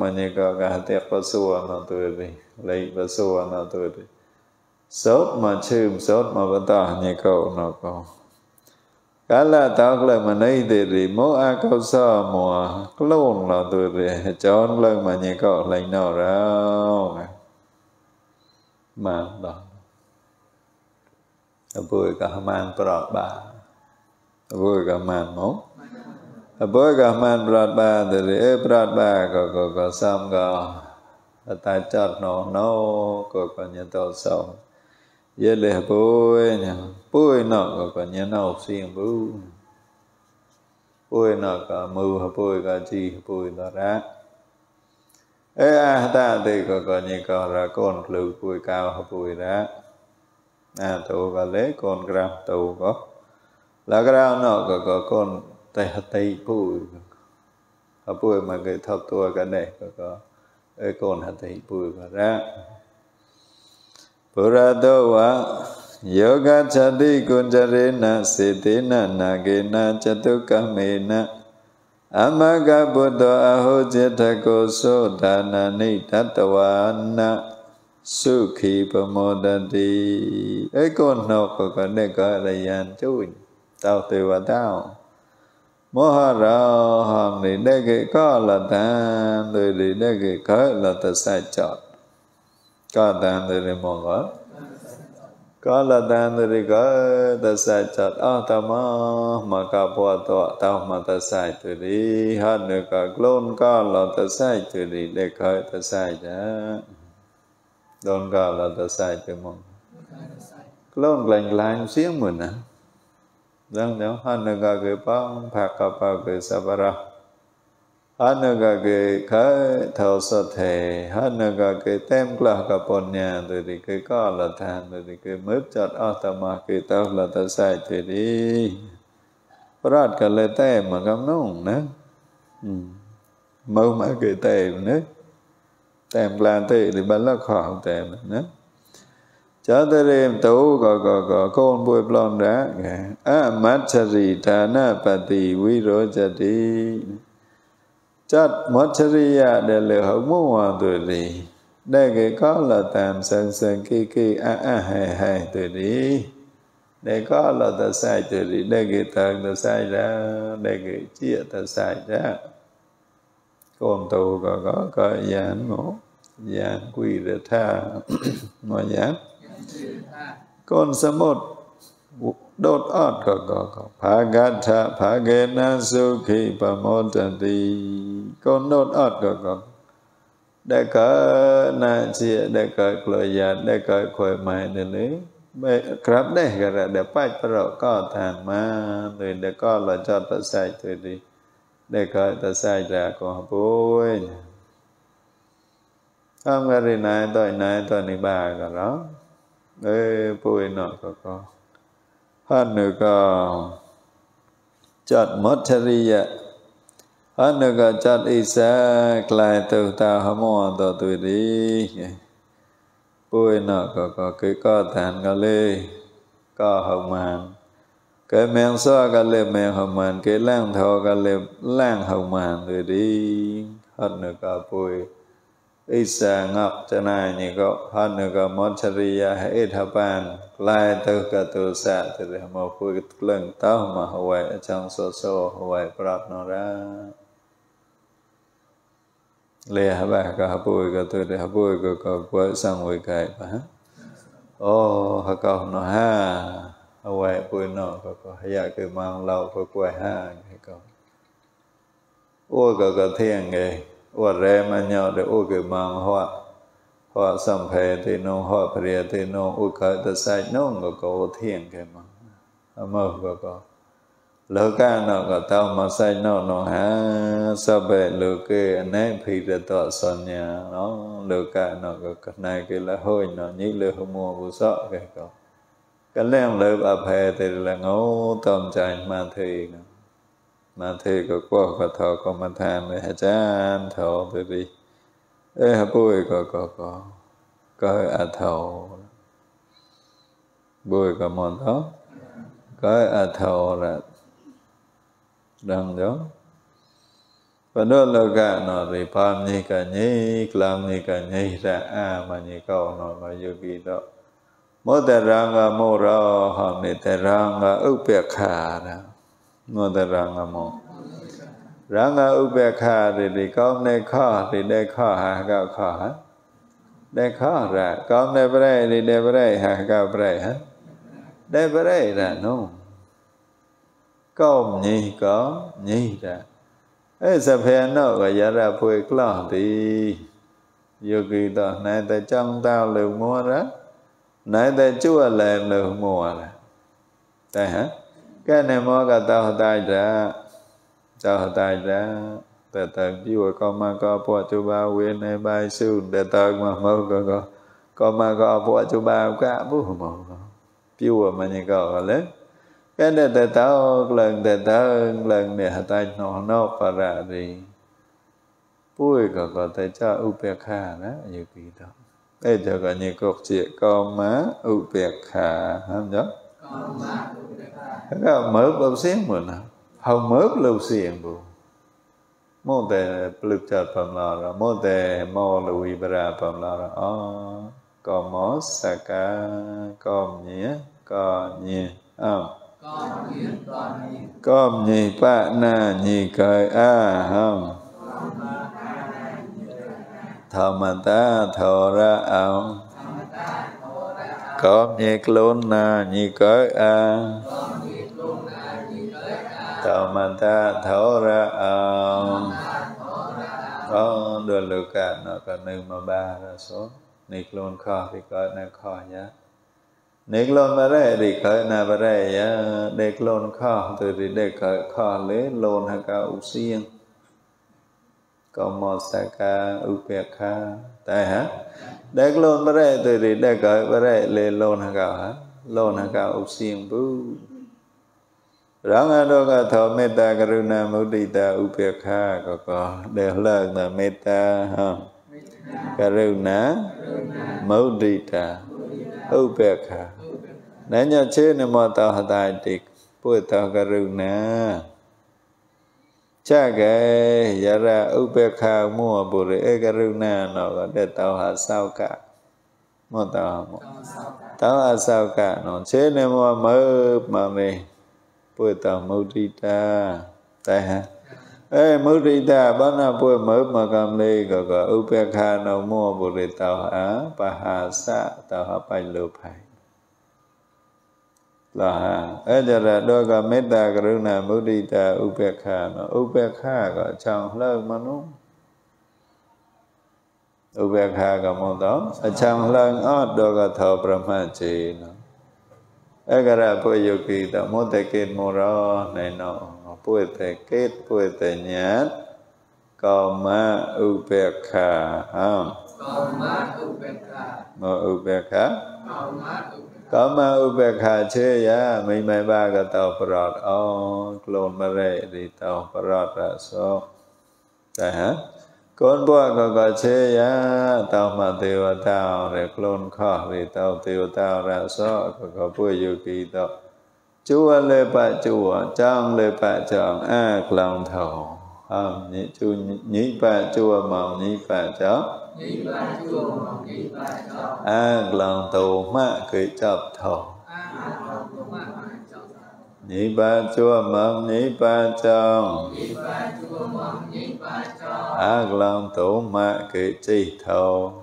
မညေကကတဲ့ပစုဝနတူရိလိပစုဝနတူရိသောမချုံသောမဝတညေကောနောကော កាលតោក្លមណៃទេរីមោអកុសលមួក្លូនឡទុរិចោនលឹងមញកោលែងណរោមកដល់អពុយកមានប្រតបាអពុយកមានមកអពុយកមានប្រតបាទៅរីប្រតបាក៏ក៏សំក៏តតាចតណោណោក៏កញ្ញតោសោ ဆော yele bôi nha bôi nọ có cả nhà nào xiên bú bôi nọ cả mưu hả bôi cả chi bôi đó ra ê à ta thì có cả như có ra con lưu bôi cao hả bôi ra à tụ có lễ con gram tụ có. Là gram nọ có cả con tay hả tay bôi hả bôi à, mà cái thập tua cái này có cả ê con hả tay bôi ra Puratowa Yoga chati kunjarena, siddhina nagena chatukamena Amaga buddho aho jetako so dhanani tatawana Sukhi pamodati. Ê con nọc có đề có đầy dàn chú Tao tùy và tao. Mô hà rào hòn đi đề kỷ có là ta Tùy đi đề kỷ có là ta sai chọt Có đàn thì rì mòn gõ Có là đàn thì rì gõ Ta sai chật Ô ta mơ Mà cả bùa tọa Tao mà ta sai từ đi Hết được cả luôn Có là ta sai từ đi Để khởi ta sai chá Đôn có là ta sai từ mong Luôn lành lành xíu mình à Đang nếu hết được cả cái bóng Phạt cả bóng cái sá bà rao anagage kha thosathe anagage tem kla ka ponya tu di ke ka la than tu di ke mup chat atama ke ta la ta sai tu di ปราชกันเลยเต็มเหมือนกับน้องนะมือมาเกิดแต็มนะเต็มกลางเตะหรือบัลลังก์ของต็มนะจะเตรียมตัวก็ก็ก็โกนบุยปลอนนะอะมัชรีธานาปฏิวิโรจติ chát machariya để lựa hữu mô hòa tuổi đi Đây cái có là tạm sân sân ki ki a a hai hai tuổi đi Đây có là ta sai tuổi đi Đây cái tầng ta sai ra Đây cái chia ta sai ra. Còn tu có có có gián ngộ, gián quỳ để tha. Ngoài gián. Con số một โดดอัดก็ก็ก็ภากัตถะภาเกนัสุขีปโมตันติก็โดดอัดก็ก็ได้เกิดนาจีได้เกิดกลอวยาได้เกิดคอยใหม่เดี๋ยนี้ไม่ครับได้กระเดี๋ยวป้ายเราก็ทานมาเลยเดี๋ยวก็เราจอดตัดส่ยตัวดีได้เกิดตัดสาจากกองปุ้ยทำกันเรียนนายต่อยนายต่อยในบ้าก็นแล้วเอ้ยปุ้ยหน่อยก็ก็ anuga chặt mất thariya anuga chặt isa lại từ ta hâm mộ tổ tuổi đi bùi nọ có có cái có tàn cái lê có hồng màn cái mèn xoa cái lê mèn hồng màn cái lăng thọ cái lê lăng hồng màn rồi đi anh nữa cả bùi อิสางับจะนายนี่ก็พันก็มอนชริยาเอทปานลายตักตุสะติเรมาพูดเรื่องเต้ามาหวยจังโซโซหวยปรับนราเลียบะก็พูดก็ตัวเดียพูดก็ก็ปวยสังเวยกายปะโอ้ฮักเอาหน่อห้าเอาไว้ปุยนอก็ก็อยากคือมังเราก็กวยห้าก็โอ้ก็ก็เที่ยงไง pa o ha ka no ha awai pui no ka ka ya ke mang lao ka kwa ha ke ka o ka ka thiang ge o re ma nyo de o ke mang hoa hoa sam phe te no hoa priya te no o ka ta sai no ka ko thiang ke ma ama ka ka လောကနောကတောမဆိုင်နောနောဟံသဗ္ဗေလောကေအနေဖိရတောသညာနော်လောကနောကကနိုင်ကေလဟိုနောညိလေဟမောဘုသောကေကောကလန့်လောအဖေတေလငောတောမ်ကြိုင်မှန်သေးနော် na thi ko ko ko tho ko ma than le ha chan tho be bi e ha bui ko ko ko ko a tho bui ko mon tho có a tho là đang đó và đó là cả nó thì pan như cả nhí làm như cả nhí ra a mà như câu nó là yogi đó mỗi tờ răng mô ra hòm nị tờ răng ức biệt khả ra mỗi tề răng à mô. Răng à ức bẹt khả thì thì con này khó thì đây khó hạ cao khó hết đây khó ra có này bray thì đây bray hà cao bray hết đây bray ra đúng con nhì có nhì ra ấy sa phê nó và giả ra phơi lo thì yogi đó này ta trong tao lều mua đó này ta chúa làm lều mua là tại hả? cái này mới ca tao hờ tai ra tao hờ tai ra tờ tờ chi hồi con ma co po chu ba quyên nay bay sư tờ tờ mà mơ co co con ma co po chu ba cá bú hồ mồ chi hồi mà nhìn co lớn cái này tờ tao lần tờ tao lần này hờ tai nó nó phà ra gì vui co co tờ cha upekha đó như kỳ đó đây cho coi như cột chuyện con má upekha không nhớ cái mở bao xiên mà nè hầu mở lâu xiên bù. Mô tề lực chật phẩm lò ra, mô tề mô lưu y bà phẩm lò ra. O có mó sa ca có nhía có nhía không à. có nhì pa na nhì cởi a không thọ mà ta thọ ra ảo Cốm nhiệt luôn nà nhị cớ a. Tàu mà ta thở ra a Có đưa lưu cả nó có nương mà ba ra số. Nhiệt luôn kho thì có na kho nhá. Nhiệt luôn mà rê thì khởi na bà rê nhá. Đệt luôn khó từ thì đệt khởi kho lấy luôn hạ cả ụ siêng Có một xa ca ưu việc ha Tại hả? Deklo mere tiri deka mere le lona kawa lona kawa usiung bu. Ranga doka tho metta karuna mudita upekha koko dehla na metta ha. Karuna mudita upekha. Nanya che namo tho hatai tik puta karuna. cha kệ dạ ra upekha mua bồ đề ekaruna nó có để tạo hạ sao cả mua tạo hạ mua. Tạo hạ sao cả nó chế nên mua mơ mà này bùi tạo mưu ta. Tại hả ê e, mưu tri ta bác na bùi mơ mà cầm đi có có upekha nó mua bồ đề tạo hạ bà hạ sa tạo hạ bài lừa phải ลาเอเดระดอกเมตตากรุณามุติตาอุเบกขาเนาะอุเบกขาก็ช่างเลิกมนุษย์อุเบกขาก็มองต้องชางเลิกอดดอกทอประมาจเนาะเอกระปุยกีตมุตเกิดมุรอในเนาะพุยเตเกตปุยเตญาตก็มาอุเบกขาอะก็มาอุเบกขามาอุเบกขาก็มอุเบ ကာမဥပက္ခခြေယမိမဘကတောပရတ်အောကလုန်မရေဒီတောပရတ်ရသောတဟကွန်ဘဝကကခြေယတောမတေဝတာရေကလုန်ခရေတောတေဝတာရသောကကပုယုကိတောจวเลยปะจวจ้องเลยปะจ้องอ้ากลองทองอ้ามนี่จูนี่ปะจวมองนี่ปะจ้อง Ác lòng tù ma kỳ chập thổ nhị ba chúa mâm nhị ba chồng. Ác lòng tủ ma kỳ chi thâu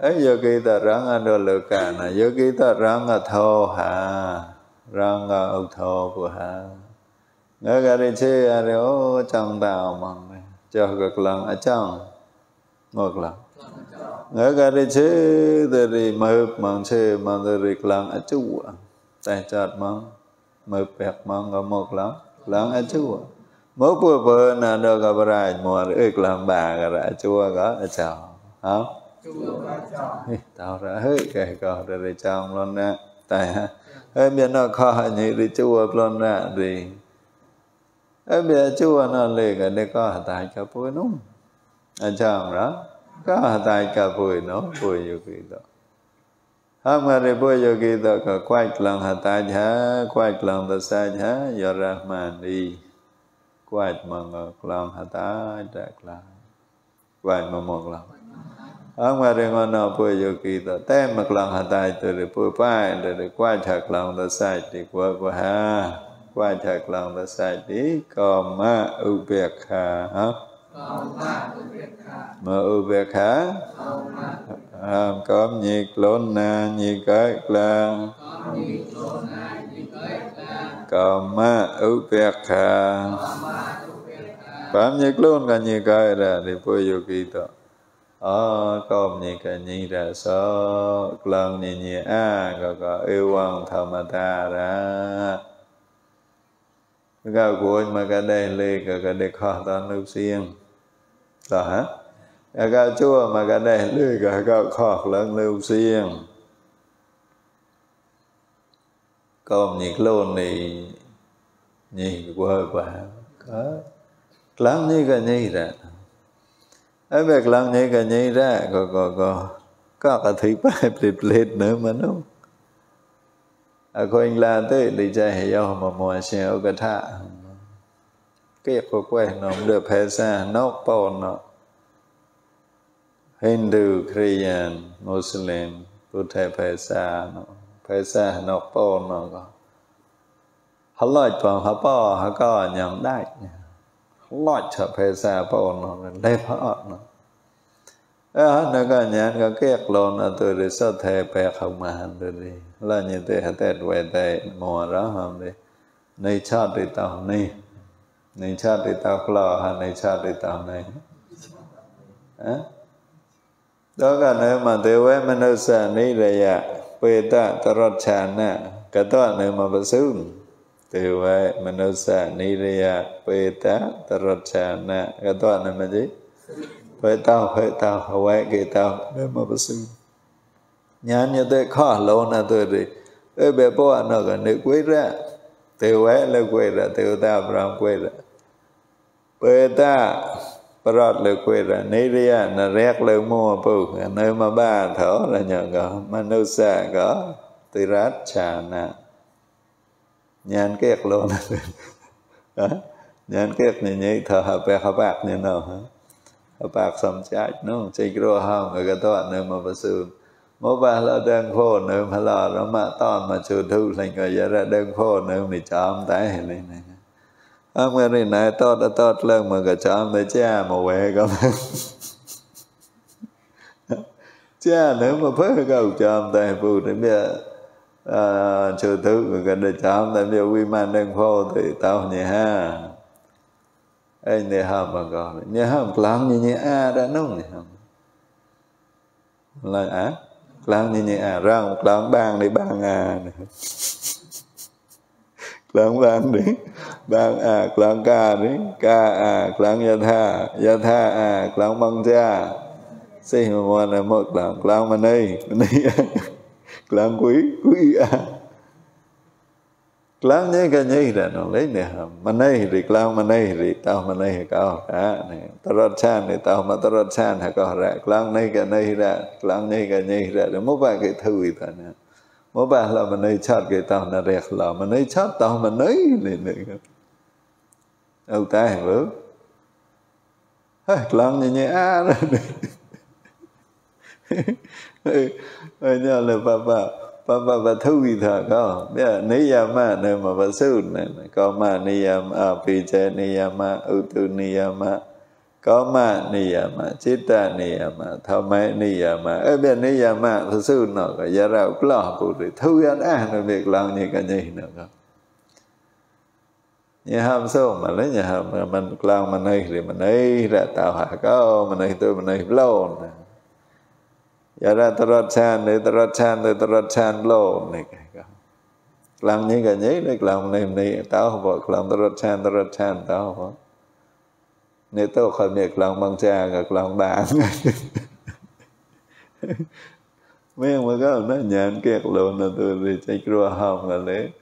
ấy giờ kỳ ta răng a đô lự cả này, giờ kỳ ta răng là thô hà. Răng là ục thô của hà. Ngớ gà đi chi a đô chẳng tào măng Jahagaklang Achang. Ngaklang. Ngakari che dari mahub mang che mandari klang achua. Tai chat mang. Mahub pek mang ga mok lang. ở chỗ Mơ bùa bơ nà đô gà bà rai mùa được klang bà gà rạ chua ở achang. Hả? Tao ra hơi cái gà từ rà trong luôn nè. Tai ha. Hơi miên nó khó như nhị rì chua luôn nè. đi ở bây giờ chua nó liền cái này có tại cho bùi nó. Anh chàng đó. Có tại cho bùi nó bùi dù kỳ đó. hôm ngà rì bùi dù kỳ đó có quạch lòng hà tại chá, quạch lòng tà xa chá, yô rạc màn đi. Quạch mà ngược lòng hà tại trạc lại. Quạch mà một lòng. Ông mà riêng ông nào bùi dù kỳ tổ tên mặc lòng hà tài từ rì bùi bài, từ rì quạch hạc lòng tà xa chỉ quá quá ha qua thật lòng và sai trí còn ma ưu việt hà hả? Mà ưu việt hả? Hàm cóm nhiệt lôn na nhiệt cái la. Còn ma ưu việt hà? Phạm nhiệt luôn là nhiệt cái là thì vô vô kỳ tọa ở công nhiệt cái nhị ra sơ lần nhị nhị a có có yêu quan thầm ta ra ga goi ma ga de le ga ga de kha ta nu siêng ta ha ga ga chua mà cái de le cái ga kha lăng lưu siêng còn nhiệt lô này nhì quơ quả, có. Lắng như cái nhì ra. Ấy việc lắng như cái nhì ra. Có có có có cái thứ bài pleit nữa mà nó အခုအင်္ဂလန်သိလေကြဟယောမမောရှင်ဥက္ကဋ္ဌကဲကိုကွဲနော်မလို့ဖဲဆန်းနော်ပေါ့နော်ဟိန္ဒူခရစ်ယာန်မွတ်စလင်ဘုထေဖဲဆာနော်ဖဲဆန်းနော်ပေါ့နော်ကဟလော့ကြောင့်ဟပေါ့ဟကောညံได้ဟလော့ချဖဲဆာပေါ့နော်လဲဖအော့နော်အဲ့ဟာနကညာကကဲကလောနာတူရစတ်သေးပဲခမဟန်တူရီ la nyi te ha te dwe te mo ra ham de nei cha te ta nei nei cha te ta khla ha nei cha te ta nei ha đó cả nơi mà thế với mình ở xa ní là dạ bê ta ta rốt chà nè cả tòa nơi mà bà xương thế với mình ở xa ní là dạ bê ta ta rốt chà nè cả tòa nơi mà gì bê tao bê tao hoa kỳ tao nơi mà bà xương nhà như thế khó lâu na tôi đi. Ơi bé bố anh nó gần được quấy ra từ ấy là quấy ra từ ta bram quấy ra bê ta brat là quấy ra nấy ria là rét là mua bù. Nơi mà ba thở là nhờ gõ mà nô xa gõ tôi rát trà nè nhàn kẹt luôn. Nhàn kẹt này nhảy thở hợp bé hợp bạc như nào hả? Hợp bạc xong chát nó chỉ có hông người ta đó nơi mà bà xương mô ba la đơn phô nương hà lò rô ma to mà chư thu lành ngồi dạ ra đơn phô nương thì cho ông tái hệ lên này. Ông nghe này nãy tốt đã tốt lên mà cả cho ông tới cha mà quẹ có cha nếu mà phớt cầu cho ông tay phù thì bây giờ chư thứ của cái đời cho ông tay bây quy mạng đơn phô thì tao nhẹ ha. Ấy nhẹ ha mà còn nhẹ ha làm như như a đã nông nhẹ ha là á Clown như như à ra một clown bang đi bang à clown bang đi bang à clown ca đi ca à clown gia tha gia tha à clown băng cha. Xin mà một là một clown clown mà này này clown quý quý à kelang nya ka nya ira no le ne ha manai ri kelang manai ri tao manai ka ha ne tarot chan ne tao ma tarot chan ha ka ra kelang này ka này, ra kelang nei ka nei ra. De mo ba ke thui ta ne mo ba la manai chat ke tao na rek la manai chat tao manai ne ne đâu ta hả như như à nya a nhà là bà bà bà bà bà thu gì thà có biết là ni ya ma này mà bà sư này có ma ni ya ma pi che ni ya ma u tu ni ya ma có ma ni ya ma chitta ni ya ma thao mai ni ya ma ở bên ni ya ma thật sư nó có giá rau cái lò cụ thì thu ya đã nó việc làm như cái gì nữa không nhà ham số mà lấy nhà ham mình làm mình ấy thì mình ấy ra tạo hạ có mình ấy tôi mình ấy lâu nè Yara tarachan để tarachan để tarachan lo này cái làm như cái nhí đấy làm này này tao không vợ làm tarachan tarachan tao không nếu tao khỏi việc làm bằng cha gặp làm bạn mấy ông có nó nhận kiệt luôn là tôi đi chạy rùa hồng là lấy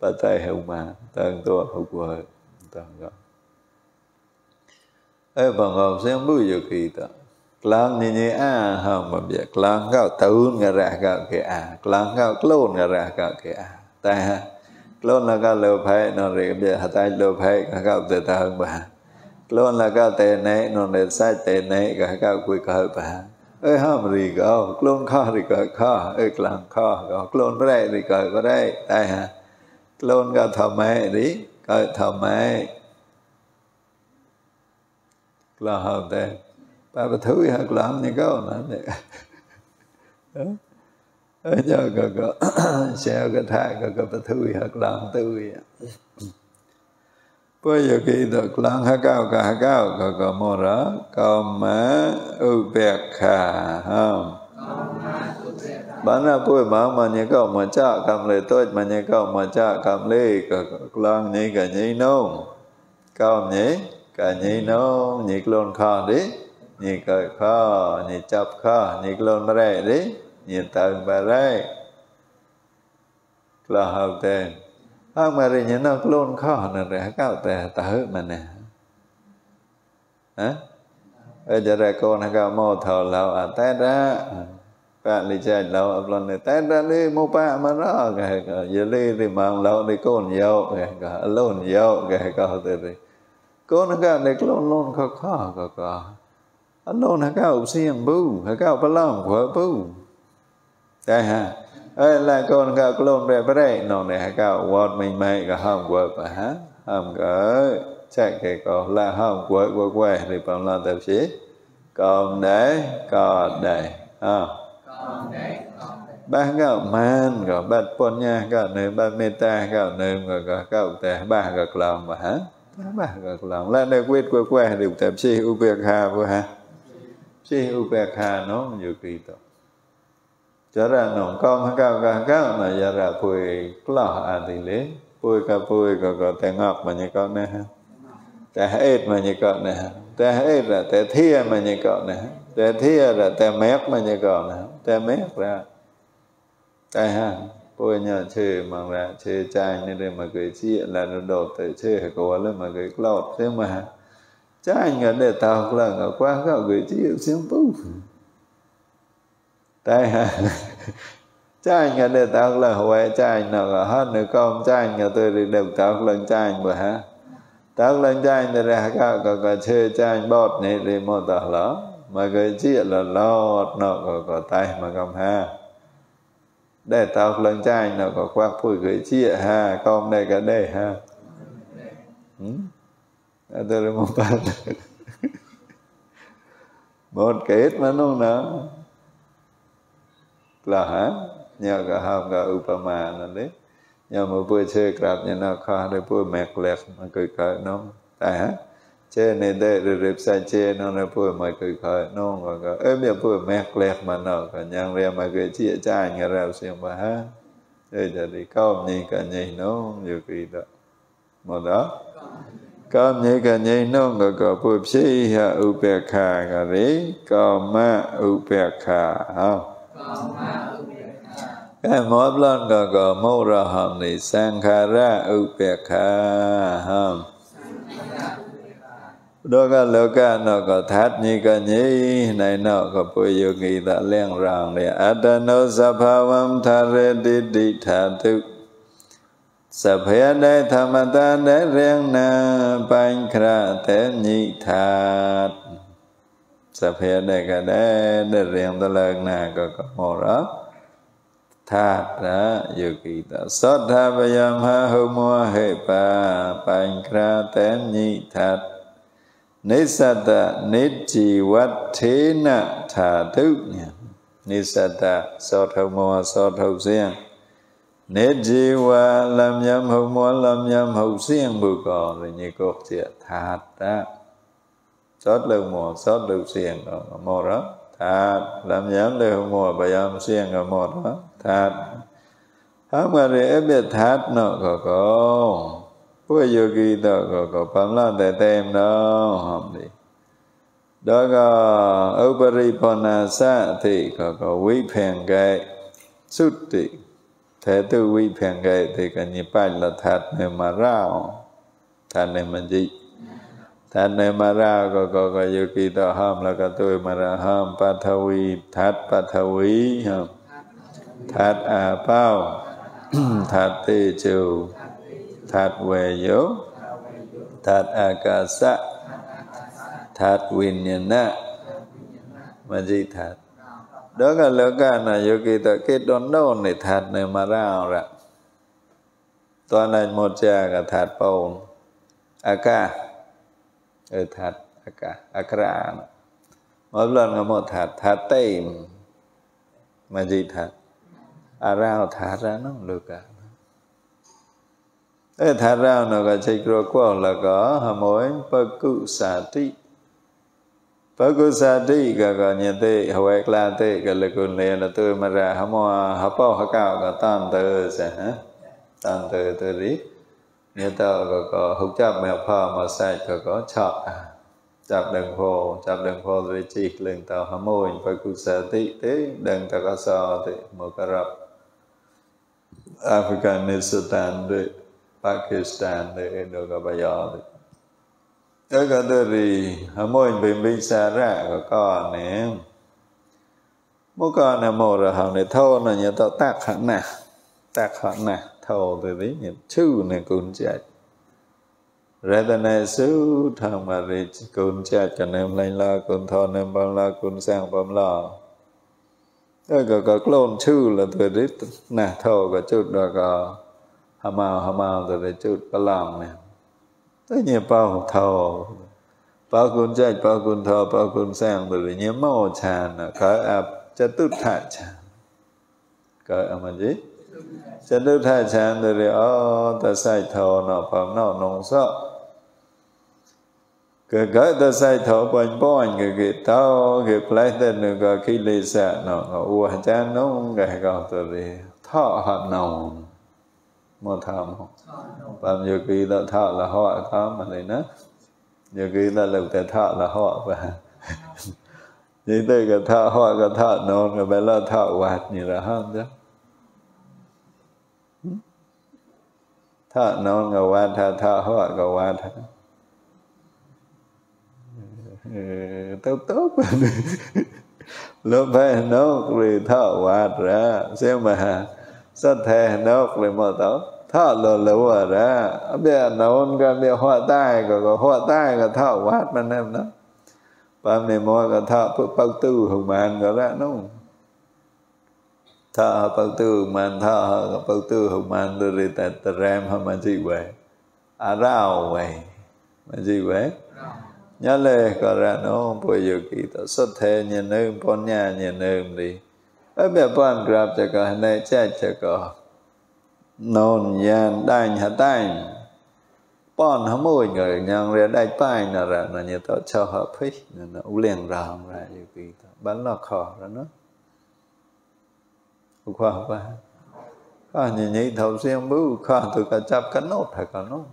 bà tay hậu mà tầng tôi hậu của tầng đó ấy bằng hồng xem bùi giờ kỳ tầng kelang nini a ha ma bia kelang kau taun ngara ka ke a kelang kau klon ngara ka ke a ta ha klon là ka lo phai no re bia ha tai lo phai ka kau te ta hang ba klon là ka te nei no ne sai te nei ka kau kui ka ba ơi ha mà đi có klon kha đi có kha ơi kelang kha có klon ra đi có có đây ta ha klon ka thầm mai đi có thầm mai là hợp đây bà bà thứ hạt làm như có nè ở cho có có xeo cái thai có có bà thứ hạt làm tư bây giờ khi được làm hạ cao cả hạ cao, có có mô ra có má ưu bẹc khả không bán ra bùi mà mà như có mà cha cầm lệ tốt mà như có mà cha cầm lệ có lang như cả như nông cao nhỉ cả như nông nhiệt luôn khó đấy ni cởi kho ni chập kho ni lôn bà rệ đi ni tầng bà rệ là hợp tên không mà rồi nó lôn kho nè rẻ cao tè tử mà nè hả bây giờ ra con hay cao mô thờ lâu à té ra bạn đi chơi lâu ập lần này té ra đi mô ba mà nó cái giờ đi thì mà lâu đi con dâu cái lôn dâu cái cao tè đi con nó cái này lôn lôn khó khó khó khó Ano nakau siang bu, nakau lòng kwa bu. Đây ha. Ê là con nakau bà đây nó này hả cao wat mình mày ka ham kwa bà ha. Ham cỡ chạy cái có là ham kwa kwa kwa thì bằng là tập sĩ. Còn để Còn đấy, ha. Ba cái man gạo bát pon nha gạo nơi ba meta có nơi có gạo gạo tè ba gạo lòng mà hả? Ba gạo lòng là nơi quyết quê quê được tập sĩ u việc ha vừa ha si upekha nó như kỳ tổ cho ra nồng con ha cao ca cao là giờ ra pui klo à thì lễ pui ca pui có có tè ngọc mà như con ha. tè hết mà như con nè tè hết là tè thia mà như con nè tè thia là tè mét mà như con nè tè mét ra. Tè ha. Pui nhờ chê mà ra chê trai nên đây mà cười chia là nó đổ tới chê có lên mà cười lọt thế mà Cha Chanya để tao là ngờ qua gạo gửi chịu xem hả? Cha anh Chanya để tao là huệ cha anh nào là hết nữa con chanya tôi đi đều tao lần cha anh mà hả? tao lần cha chanya ra gạo có có chơi cha anh bọt này thì mô tao lỡ. Mà cái chuyện là lo nó có có tay mà cầm ha để tao lần cha anh nó có quát phủi cái chuyện ha. Con đây cả đây ha. Ừ. Tôi là một empat. Một kể mà nó nè là hả? Nhờ cả hòm cả upama nó đấy. Nhờ mà bữa chơi crap nhờ nó khó để bữa mẹt lẹt mà cười cười nó. Tại hả? Chơi này đây rồi rệp sai chơi nó nó bữa mà cười cười nó mà có ơi bây bữa mẹt lẹt mà nó cả nhang ra mà cười chia trai nghe rào xem mà ha thế đi câu nhìn cả nhìn nó nhiều kỳ đó. Mà đó. ကာမြေကငိမ့်နှုံကကပုဖြစ်ဟဥပက္ခကလေကာမဥပက္ခဟောကာမဥပက္ခကဲမောပလန်ကကမောရဟံနေသံခါရဥပက္ခဟောတော့ကလောကနောကသတ်ညိကညိနိုင်နောကပုယောဂိတလင်းရံလေအတ္တနောသဘာဝံသရတိတိထာတု kaum ni cả nhảy nó có có bữa phi ha upekha cái đấy kaum ma upekha không cái mỗi lần có có mô ra hầm này sang kha ra upekha không đó cái lỡ cái nó có thắt như cái nhí này nó có bồi yêu nghĩ đã liên ràng để adano sabhavam thare đi đi thà thức Sabhaya đế tham ta đế riêng na bánh khra thế nhị thạt Sabhaya đế cái đế đế riêng ta lần na có có một đó Thạt ra yêu kỳ ta Sot tha bayam ha hu mua hệ pa bánh khra thế nhị thạt Nisata Niji Wat Thế Na Thà Thức Nisata So Thâu Mô So Thâu nết di qua làm nhầm hậu mua làm nhầm hậu xiên bự cò rồi như cột thiệt thạt đó sót lưng mùa sót lưng xiên ở mùa đó. Thạt lam nhâm lưng mùa bây giờ xiên ở mùa đó. Thạt hám mà rồi ép biết thạt nọ cò cò. Bữa giờ kỳ đó cò cò phẩm lan tè tem đó. Hòm đi. Đó có uparipana sa thì cò cò quý phèn cái sút thì thế tu vi phèn gai thì cả nhị bài là thật này mà rao thật này mà gì thật này mà rao có có có yêu kỳ đó hôm là cả tôi mà ra hôm pa thawi thật pa thawi hôm thật à bao thật tê chiều thật về yếu thật akasa thật vinyana mà gì thật đó là lỡ cả là yogi ta kết đón đâu này thật này mà ra ra toàn là một cha cả thật bầu aka ừ thật aka akra mỗi lần là một thật thật tây mà gì thật à ra thật ra nó được cả thế thật ra nó có chạy rồi qua là có hà mối bơ cụ xả trị bơ cụ xả trị cả có nhà tê hà quẹt la tê cả là cùng liền là tôi mà ra hà mô hà bao hà cao cả tan tơ sẽ hả? Tan tơ tơ đi nhà tơ có có hút chấp mèo phò mà sai có có chọt à. Chập đừng phô chập đừng phô rồi chỉ lên tàu hà môi bơ cụ xả trị thế đừng tàu có so thì một cái rập. Afghanistan đấy Pakistan de Indo Bayo Cái cái đó thì Hamo in bình bình xa ra con nè. Mỗi con là một là hồng này thô là nhớ tạo tác hẳn nè. Tạc hẳn nè, Thô thì đấy nhớ chư này cũng chạy Ra ta này sư thằng mà rì cũng chạy Cho nên lên la cũng thô nên bao la cũng sang bao la Cái cái có clone chư là từ đấy Nè, thô cái chút đó có hamao mau từ đây chút có lòng này tất nhiên bao thầu. Bao kun chạy, bao kun thầu bao kun sang từ đây nhớ chan tràn khởi áp cho tức thả chan khởi áp gì? Cho tức thả chan từ đây ô ta sai thầu nọ phẩm nọ nông sợ cái cái ta sai thầu bánh bánh cái cái tao cái plei tên nữa cái khi lì xạ nó nó ua chan nó cái cái từ đây thọ hạt nồng. Mô tham mô và nhiều khi là thọ là họ có mà này nó nhiều khi là lực tại thọ là họ và như thế cái thọ họ cái thọ non cái bé là thọ hoạt như là hơn chứ. Thọ non cái hoạt thọ thọ họ cái quạt ừ, tốt tốt. Lúc phải nốt rồi thọ hoạt ra. Xem mà sát thề nốt rồi mà tốt ท่าหล่อหลวนะเบี้ยนอนก็เบี้ยหัวใต้ก็กหัวใต้ก็เท่าวัดมันนั่นนะปามในมอก็ท่าเพื่อป้าตู้ของมันก็แล้วนู่นท่าเป้าตู้มันท่าก็ป้าตู้ของมันตัเรแต่ตแรมให้มันจีไว้อาราวไว้มันจีไว้ยะเลยก็แล้วนู่นพวกอยู่กี่ต่อสุดเทนี่ยนึงป้นญาเนี่ยนึงดีเอ้ยเบี้ยป้อนกราบจะก็ในแจ้จะก็ nôn yan đành hả đành bọn hả mùi người nhàng rẻ đành bài nà rạ nà như tao cho hả phích nà nà u liền rà hông ra như kì tao bắn lọ khó ra nó. U khoa hả bà khó nhìn nhị thầu xiêm bú khó tụi cả chắp cả nốt hả cả nốt.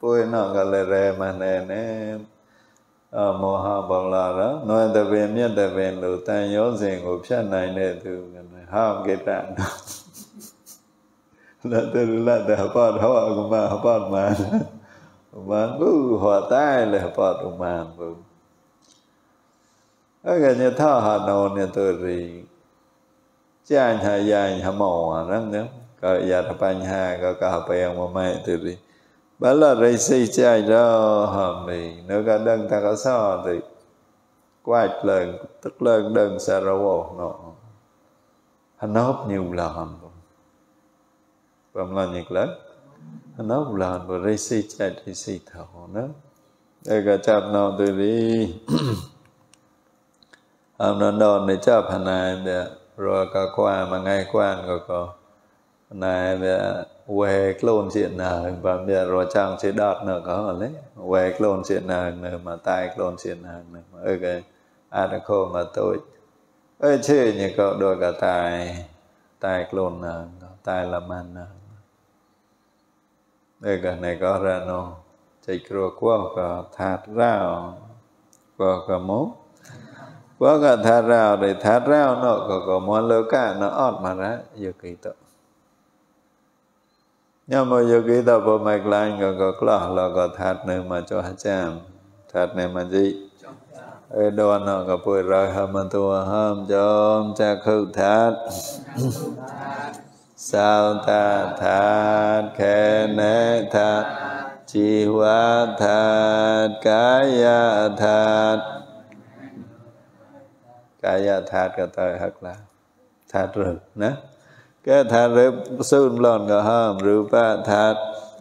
Bùi nó cả lệ rè mà nè nè. Ờ, Mô hà bằng là đó nói ta về miết ta về lù tay nhớ gì ngủ phía này nè từ hà cái trạng đó là từ là từ hợp bát hoa cũng mà hợp bát mà. Mà bu hòa tai là hợp bát cũng mà bu ở cái như thọ hà nội nè từ gì cha nhà dài nhà mồ đó. Nữa cái giờ thập anh ha cái cái hợp bèo mà mày từ gì bala rai si chai đó hòm mì nếu cả đơn ta có so thì quay lần tức lần đơn sa ra vô nó. Hắn nốt nhiều lần. Vâng là nhiệt lớn hắn nốt lần và rai si chai rai si thọ nó đây cả chạp nó. Từ đi. Hôm nó đòn để chạp hành này rồi cả qua mà ngay quan có có này về clone chuyện nào và bây giờ rồi chàng sẽ đạt nữa có lấy. Về clone chuyện nào nữa mà tai clone chuyện nào nữa mà ơi cái article mà tôi. Ơi chơi như cậu đôi cả tai tai clone nào tai làm ăn nào đây cái này có ra nó chạy cua qua cả thạt rau qua cả mốt qua cả thạt rau để thạt rau nó có có món lơ cả nó ọt mà ra giờ kỳ tội nhưng mà giờ kỹ tập bộ mạch lại có có lo là có thắt này mà cho hết chạm thắt này mà gì ê đồ nó có bùi rồi hâm mà tua hâm cho cha khư thắt sao ta thắt khe nế thắt chi hóa thắt cái ya thắt cái ya thắt cái tới hất là thắt rực nè cái thà rư sun lon ga ham rupa thát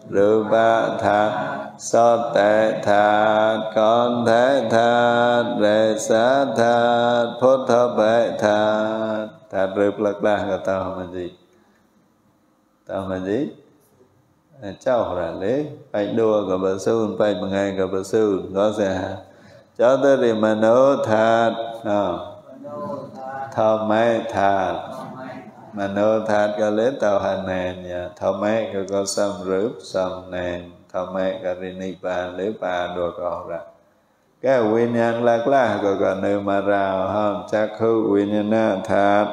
rupa thát so tệ thát con thế thát rệ xá thát phốt thọ bệ thát thát rư lạc đa ga tao mà gì tao mà gì cháu ra lê phải đua gặp bà sư, phải bằng ngày gặp bà sư, có sẽ cho tới đi mà nô thạt thọ mấy thạt mà nô thạt có lết tàu hà nền nhà thọ mẹ có có xâm rướp xâm nền. Thọ mẹ có ri ni bà lế bà đồ có ra cái nguyên nhân lạc la có có nơi mà rào không chắc hư nguyên nhân thạt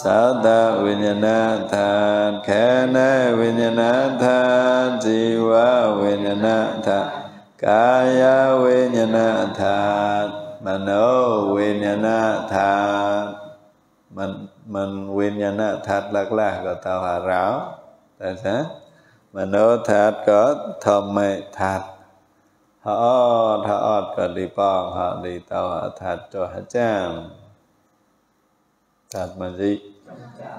สาตาวิญญาณทานแขนวิญญาณทานจีวาวิญญาณทานกายวิญญาณทานมโนวิญญาณทานมันมันวิญญาณทัศลักล่าก็ตาหาเราวแต่ใช่มโนทัศน์ก็ทำไม่ทัศน์ฮอดฮอดก็ดีปองหาดีเตาหาทัศน์ตัวหาจ้ง thạt mà gì?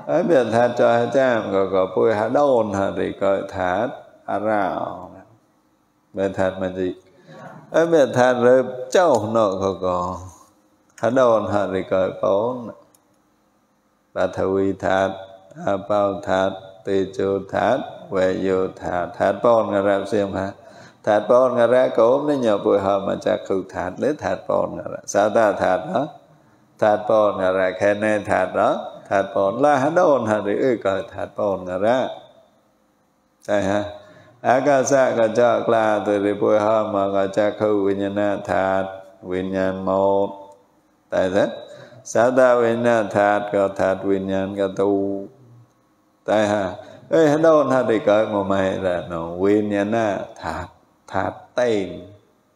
Ấy biệt tha cho hết cha có có bùi hạ đôn hạ thì có thát hạ rào. Biệt tatmaji ấy biệt tha rồi châu nọ có có hạ đôn hạ rì có bốn. Là thawi thát hạ bao thát tì chu thát về vô thát thát bốn ngà rạp xiêm hạ thát bốn ngà ra cổ nó nhờ bùi hờ mà chắc khử thát lấy thát bốn ngà ra sao ta thát hả thạt bồn hả ra khe nê thạt đó thạt bồn la hả đồn hả rỉ ư coi thạt bồn hả ra đây ha akasa cả cho là từ rỉ bùi hò mà cả cha khu vi nhân na thạt vi nhân một tại thế sa ta vi nhân thạt cả thạt vi nhân cả tu tại ha เอ้ยโดนถ้าได้เกิดมาไม่ละเนาะวินเนี่ยนะถาดถาดเต้น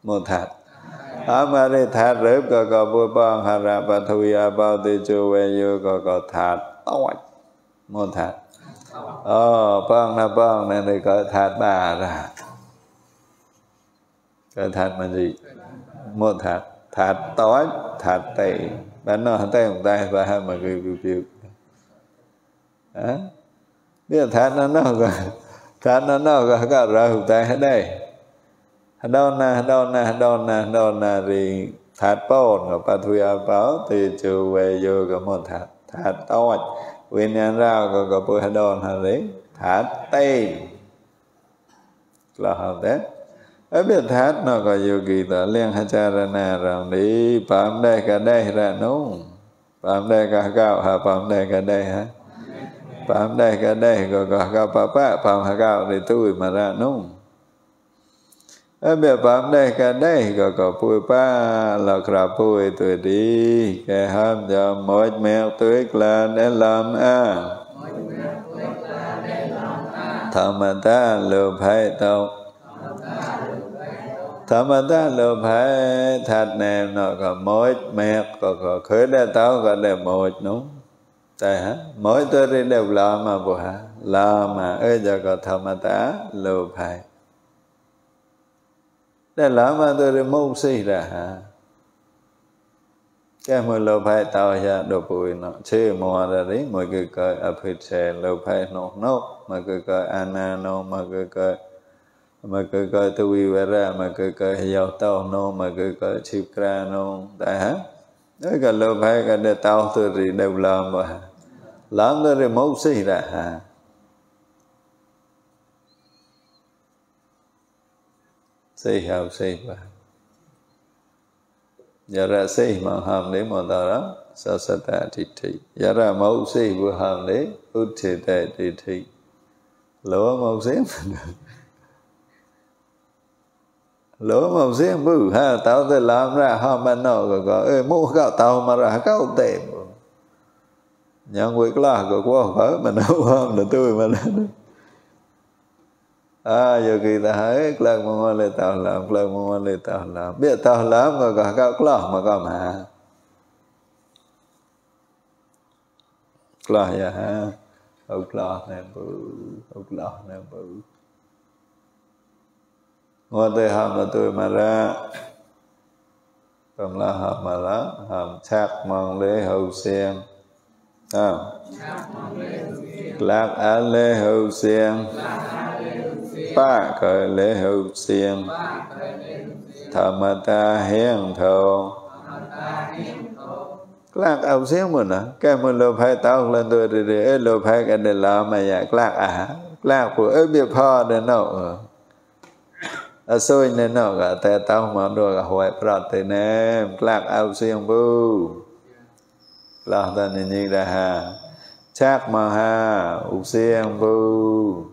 โมถาด ตัวริปุยหามาก็จะคือวิญญาณธาตุวิญญาณโมแต่เสร็จ sa ta vina thạt có thạt vinh nhân có tu tại ha ê hết đâu ha đi cởi mà mày là nó vinh nhân na thạt thạt tên một thạt ama đi thạt rớp có có bùi bong hà ra bà thui à bao tì chu về yu có có thạt tỏi một thạt ờ bong na bong nên đi cởi thạt bà ra cởi thạt mà gì một thạt thạt tỏi thạt tên bạn nó tay một tay và hai mà kêu kêu kêu à? biết là thán nó nó rồi thán nó nó rồi có rồi hụt tay hết đây đâu na đâu na đâu na đâu na thì thạt bồn của bà thuy báo thì chủ về vô cái một thạt thạt tôi viên nhân ra có có bùi hà đồn hà đấy thạt tây là hợp đấy ở biết thạt nó có yogi ta liên hà cha ra nà rằng đi phạm đây cả đây ra nung phạm đây cả cao hà phạm đây cả đây hả phạm đây cả đây có có cao pa pa phạm hà cao thì tôi mà ra nung ở biết phạm đây cả đây có có bùi ba là cả bùi tuổi đi cái ham cho mỗi mẹ tuổi là để làm à thầm ta lừa phải tao thầm ta lừa phải thật nè nó có mỗi mẹ có có khởi để tao có để mỗi đúng tại hả? Mỗi tuổi đi đều làm mà bùa hả? Làm mà ơi, giờ có thầm ta lừa phải để làm mà tôi đi mông xì ra hả? Cái mùi lô phai tạo ra, đồ bùi nó chê mùa ra đấy. Mùi cứ coi áp hít xe lô phai à nô nô mà cứ coi ana nô mà cứ coi mà cứ coi tu vi về ra. Mà cứ coi hiểu tao nô. Mà cứ coi chip kra nô. Tại hả? Đấy cả lô phai, cả để tao tôi đi đều làm mà làm tôi đi mông xì ra hả? Xí hào mà vào yara sei maham ta modara sasata giờ yara mau sei buham ta uttita tithi lỗ mau xém lỗ mau xém bự ha tao sẽ làm ra ha mà nó có có ơi mua gạo tao mà ra gạo tệ nhang quyết là có quá phải mà nó hơn là tôi mà lên à giờ kỳ ta hỏi lần mà mà lê tao làm lần mà mà lê tao làm biết tao làm mà có cao lo mà có mà. Lo ya ha ốc lo nè bự ốc lo nè bự. Ngồi tôi hàm là tôi mà ra. Còn là hàm mà lá hàm chắc mong lễ hậu sen à lạc á lễ hậu sen ba cởi lễ hữu xiên thầm ta hiên thô lạc ảo xiên mình à cái mình lô phải tao lên tôi đi đi ấy lô phải cái để làm mà ya lạc à lạc của ấy biết pho để nó à xôi nên nó cả te tao mà đồ cả hoài prat thế nè lạc ảo xiên bu lạc ta nên như là ha chắc mà ha u xiên bu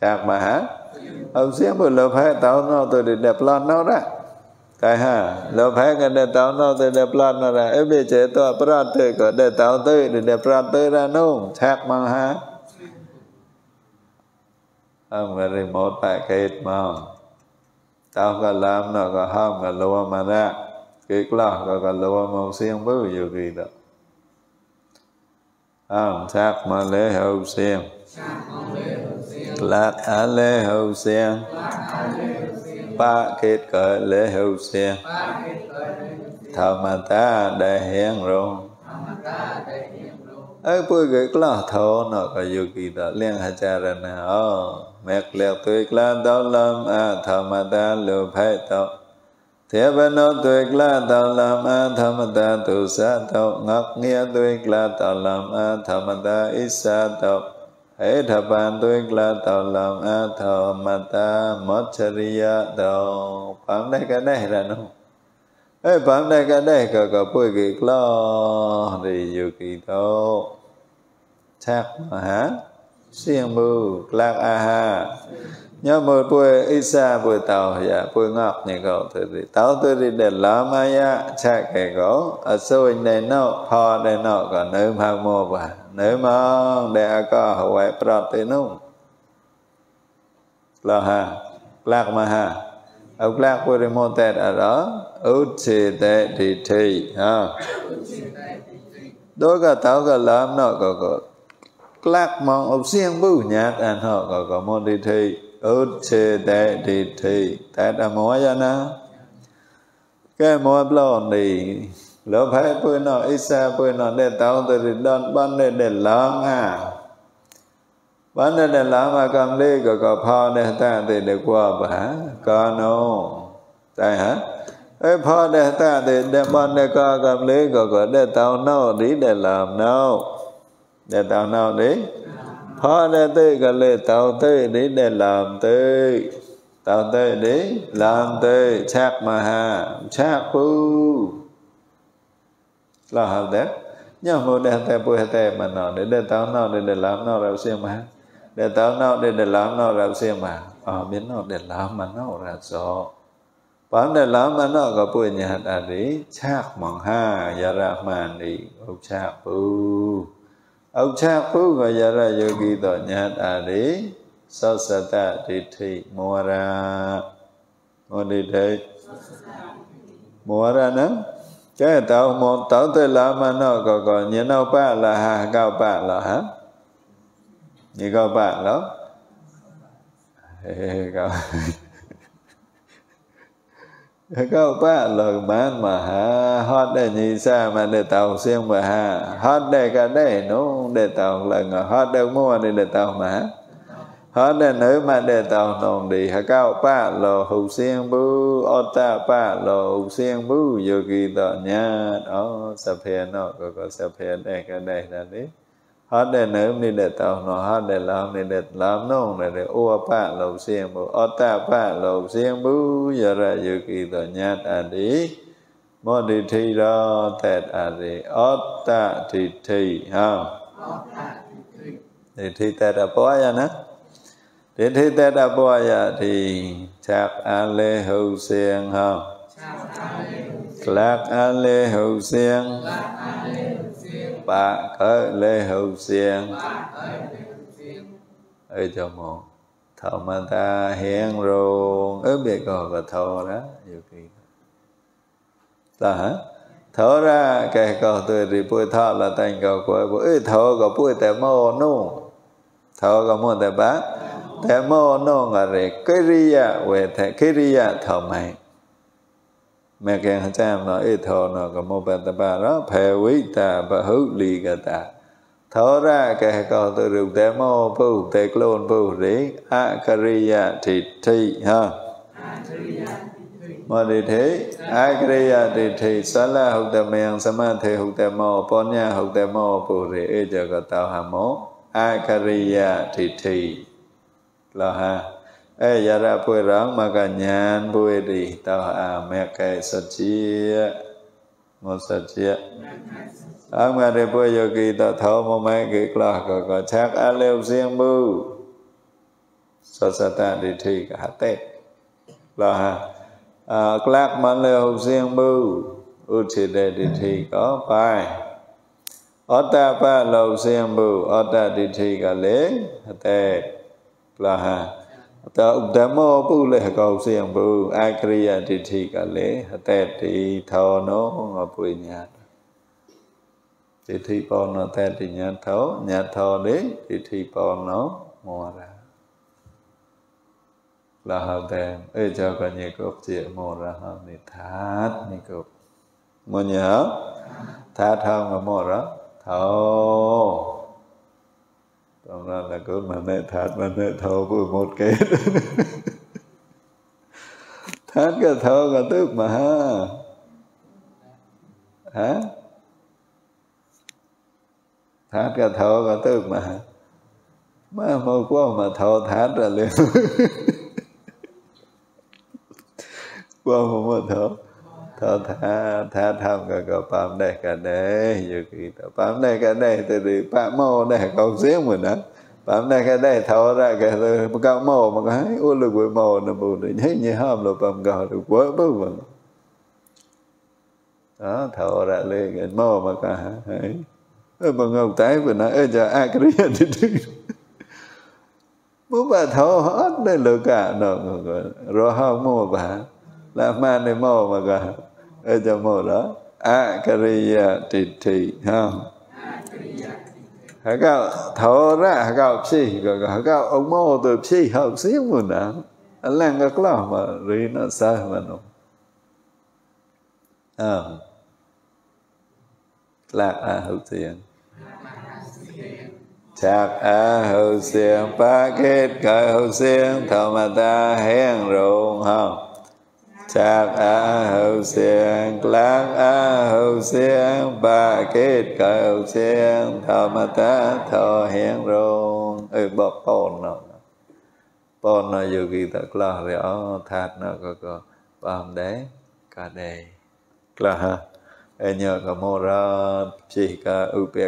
chắc mà ha ông xiên bữa lợp hai tao nó tôi đi đẹp lan nó ra. Cái ha lợp hai cái để tao nó tôi đẹp lan nó ra. Ấy bây giờ tôi ra tôi có để tao tôi để đẹp ra tôi ra nung chắc mà ha ông về remote hết mà tao có làm nó, có ham có lúa mà ra. Cái lo có có lúa mà xiên bữa nhiều gì đó. Ông chắc mà lễ hậu xiên lạc á lê hầu xe. Ba kết cỡ lễ hầu xe. Thọ mà ta đại hiện rồi ai bữa cái là thọ nó có yêu kỳ đó liên hạ cha ra nè ô mẹ liệt tuyệt la đau lâm a thọ mà ta lưu phải tao thế bên nó tuyệt la đau lâm a thọ mà ta tu sa tao ngọc nghĩa tuyệt la đau lâm a thọ mà ta ít sa tao hệ thập bàn tuyên la tàu lòng a thờ mà ta mất chà ri ya tàu phạm đây cái đây là nó. Ấy phạm đây cái đây có có bùi kỳ lo thì dù kỳ thô chắc mà hả? Siêng mưu lạc a ha nhớ một buổi isa buổi tàu dạ, ya buổi ngọc như cậu thì Tao tàu tôi đi để làm ya cha cái gỗ. Ở sôi này nó pho đây nó còn nơi mà mua và nơi mà để có hậu protein la ha lạc mà ha. Ông lạc buổi mô tết ở đó. Út chỉ tệ thì thì, ha. Đối cả tàu cả làm nó có có lạc mong ông siêng bưu nhạc anh họ có có môn đi thi uccete đi thi tại đã mua cho nó cái mua lon đi lỡ phải bữa nó isa bữa nó để tao từ đi đón ban để để làm à ban để để làm mà cầm đi có có pha để ta thì để qua bả, có nó tại hả? Ấy phó đề ta thì đề bọn đề co cầm lý có có đề tao nâu đi đề làm nâu đề tao nâu đi khó ra tư cả lệ tạo tư đi để làm tư tạo tư đi làm tư chắc mà hà chắc phu là hợp đẹp nhớ mô đề tè bùi tè mà nó để để tạo nó để để làm nó ra xem mà để tạo nó để để làm nó ra xem mà ờ biến nó để làm mà nó ra rõ bán để làm mà nó có bùi nhà đã đi chắc mong ha ya ra mà đi chắc phu âu cha phú và gia ra yogi tòa nhà đà đế sa sa ta đi thị mua ra. Mua đi đây mua ra nữa cái tao một tao tới là mà nó có có nhớ nào ba là hà cao ba là hả? Như cao ba lắm cao các ba lời man mà ha hot đề nhi sa mà để tàu xiêm mà ha hot đề cả đề nó để tàu là ngờ hot đề mua đi đề tàu mà hot đề nữ mà để tàu nồng đi ha cao ba lò hữu xiêm bu ta ba lò hữu xiêm bu yogi tọ nha đó sa phê nó có có sa phê đề cả đề là đi hot and name ni let tao no hot and lam ni let lam no ne de o pa lo sien bu o ta pa lo sien bu ya ra yu ki to nyat a di mo di thi ro tet a di o ta thi thi ha di thi tet a po ya na di thi tet a po ya thì chak a le hu sien ha chak a le hu sien lak a le hu sien ba khởi lê hữu xiên ơi cho một. Thọ mà ta hiện rồi ớ, biết còn và thọ đó, nhiều kỳ ta hả? Thọ ra cái cầu từ đi bùi thọ là thành cầu của bùi thọ có bùi tại mô nô. Thọ có mô tại bát. Tại mô nô ngà rì cái riya về tại cái riya thọ mày mẹ kèn hà cha nó ít thọ nó có bà tà bà đó phè quý tà bà hữu lì gà tà thọ ra cái cầu từ rụng tế mô bù tế clôn bù rí a kariya thị thị ha? Mà đi thế a kariya thị thị xá la hữu tà miệng sa ma thị hữu tế mô pon nha hữu tế mô bù rí ê chờ gà tàu hà mô a kariya thị thị là ha? Ê, e yara pui rang maka nyan pui di tao a me kai satchia mo satchia am ga de pui yogi ta tho mo mai ki kla ko ko chak a leo siang bu. Sa sa ta đi thi cả te la ha. A à, klak man leo siang bu. U chi de di thi có pai. Ta pa lâu siang bu. Ta đi thi ka le te Lọ ha. ta uddamo pule kau siang bu akriya diti kale teti thao no apunya diti pono teti nya thao nya thao de diti pono mora là hào tèm ê cho con nhị cốc chị mô ra hào ni thát ni cốc mô nhớ thát hào mà mô ra thao Còn ra là cứ mà nệ thát mà nệ thô vừa một cái Thát cái thô là tức mà ha. Hả? Thát cái thô là tức mà Mà mô quá mà thô thát ra liền. Quá mà mà thô thọ tha tha tham cả cả phạm đề cả đề như kỳ phạm đề cả đề từ từ phạm mô đề cầu xíu mình đó. Phạm đề cả đề thọ ra cả từ câu mô mà cái u lực với mô nó bù để nhớ như hôm là phạm gò được quá bù mà. Đó thọ ra lên cái mô mà cả ấy mà ngọc tái vừa nói ơi giờ ai cái đấy đi bố bà thọ hết đây lựa cả, nó rồi không mua bà làm mà này mô mà cả ở cho mô đó akariya titi ha hả cao thọ ra hả cao psi rồi hả cao ông mô từ psi học xíu mà nè anh lang cái lo mà ri nó sai mà nó à lạc a hữu tiền chạc a hữu xiên pa kết cởi hữu xiên thọ mà ta hẹn rụng không chạc a hậu xiên láng a hậu xiên ba kết cầu hậu xiên thọ mà ta thọ hiện rôn. Ừ bỏ bồn nó bồn nó dù kỳ ta lo rồi ó thạt nó có có bàm đế cả đề là ha e nhờ có mô ra chỉ cả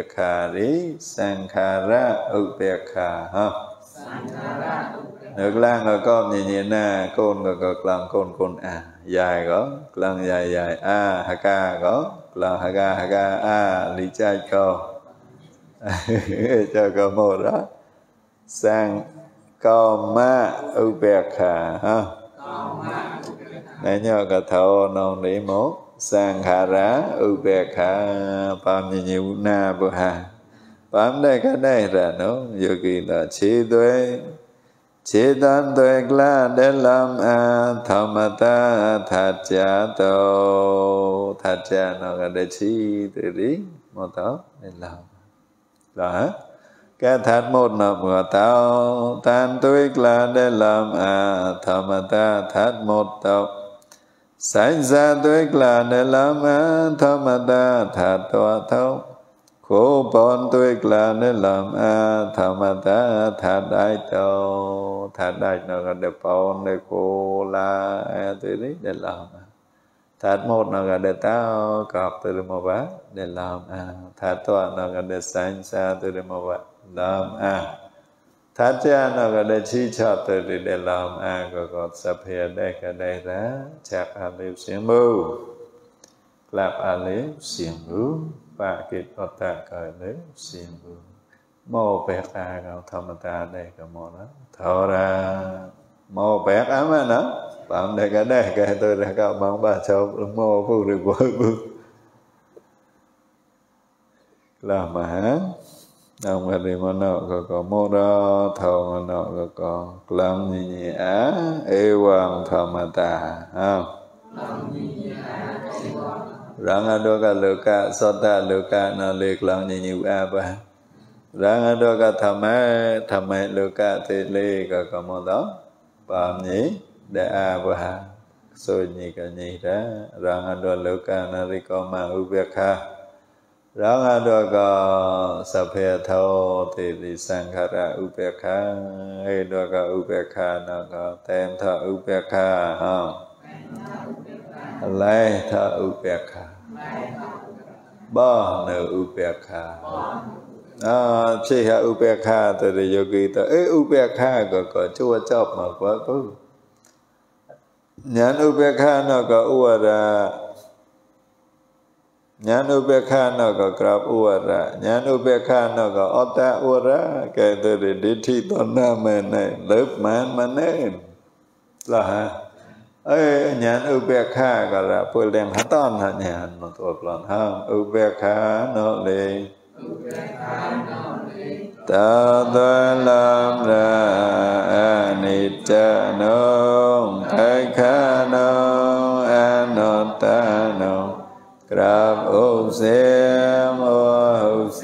khả rí, sang khả ra ưu biệt khả ha? Sang khả sankhara upekha ngược lan rồi con nhẹ nhẹ na côn ngược ngược lần côn côn à dài gõ lần dài dài a, ha ca gõ lần ha ca ha ca a lý chai co. Cho co một đó. Sang co ma u bẹt hà, ha? Nãy nhớ cả thọ non lý mốt sang hà rá u bẹt hà pam nhiều nhiều na bờ hà. Pam đây, cái đây là nó giờ kỳ là chế tuệ chế tan tuệ la để làm a tham ta thật cha tô thật cha nó gần để chi từ đi mô đó để làm đó cái thật một nó của tao tan tuệ la để làm a tham ta thật một tao sanh ra tuệ la để làm a tham ta thật toa thâu khổ bọn tôi là nên làm a tham ta thà đại tàu thà đại nó là để bọn để khổ là a tôi đấy để làm thà một nó là để tao cọp tôi để một vá để làm a thà toa nó là để sanh xa tôi để một vá làm a thà cha nó là để chi cho tôi để để làm a có có sắp hiện đây cái đây ra chắc a liu xiên mưu lạp a liu xiên mưu và kiệt vật tà cởi lếu xin vương mô bẹt à gạo thầm tà đề cả mô đó ra mô bẹt ám à nó bạn đề cả đề tôi ra cao bằng bà cháu mô phụ được vui vương là mà hả ông bà đi có có mô đó thọ mà có có làm gì nhỉ hoàng thầm tà không làm gì nhỉ á ê hoàng rang đô ca lư ca so ta lư ca na liệt lang như như a ba rang đô ca tham mê tham mê lư ca tê lê ca ca mô đó phạm nhĩ đa a ba so nhi ca nhi ra rang đô lư ca na ri co ma u bia kha rang đô ca sa phê thâu tê tê sang kha ra u bia kha hê đô ca u bia kha na ca tem tha u bia kha ha. และทาอุเบกขาบ้าเนอุเบกขาอ่าใช่ฮะอุเบกขาตัวเดียวกีตัวเอออุเบกขาก็ก็ชั่วชอบมากกว่าปุ๊บยันอุเบกขาเนาะก็อวดะยันอุเบกขาเนาะก็กราบอวดะยันอุเบกขาเนาะก็อตาอวดะแกตัวเดียวที่ตอนหน้ามัเนี่ยเลิฟมันมานเน่ยละฮะ อ้ยญาณอุเบกขาก็ละปุเรงหตอนหะญาณมันตัวกลอนห้ามอุเบกขาโนเลอุเบกขาโนเลตาตะลามราอนิจจโนทัยคาโนอนุตตโนกราบอุเสมโออุเส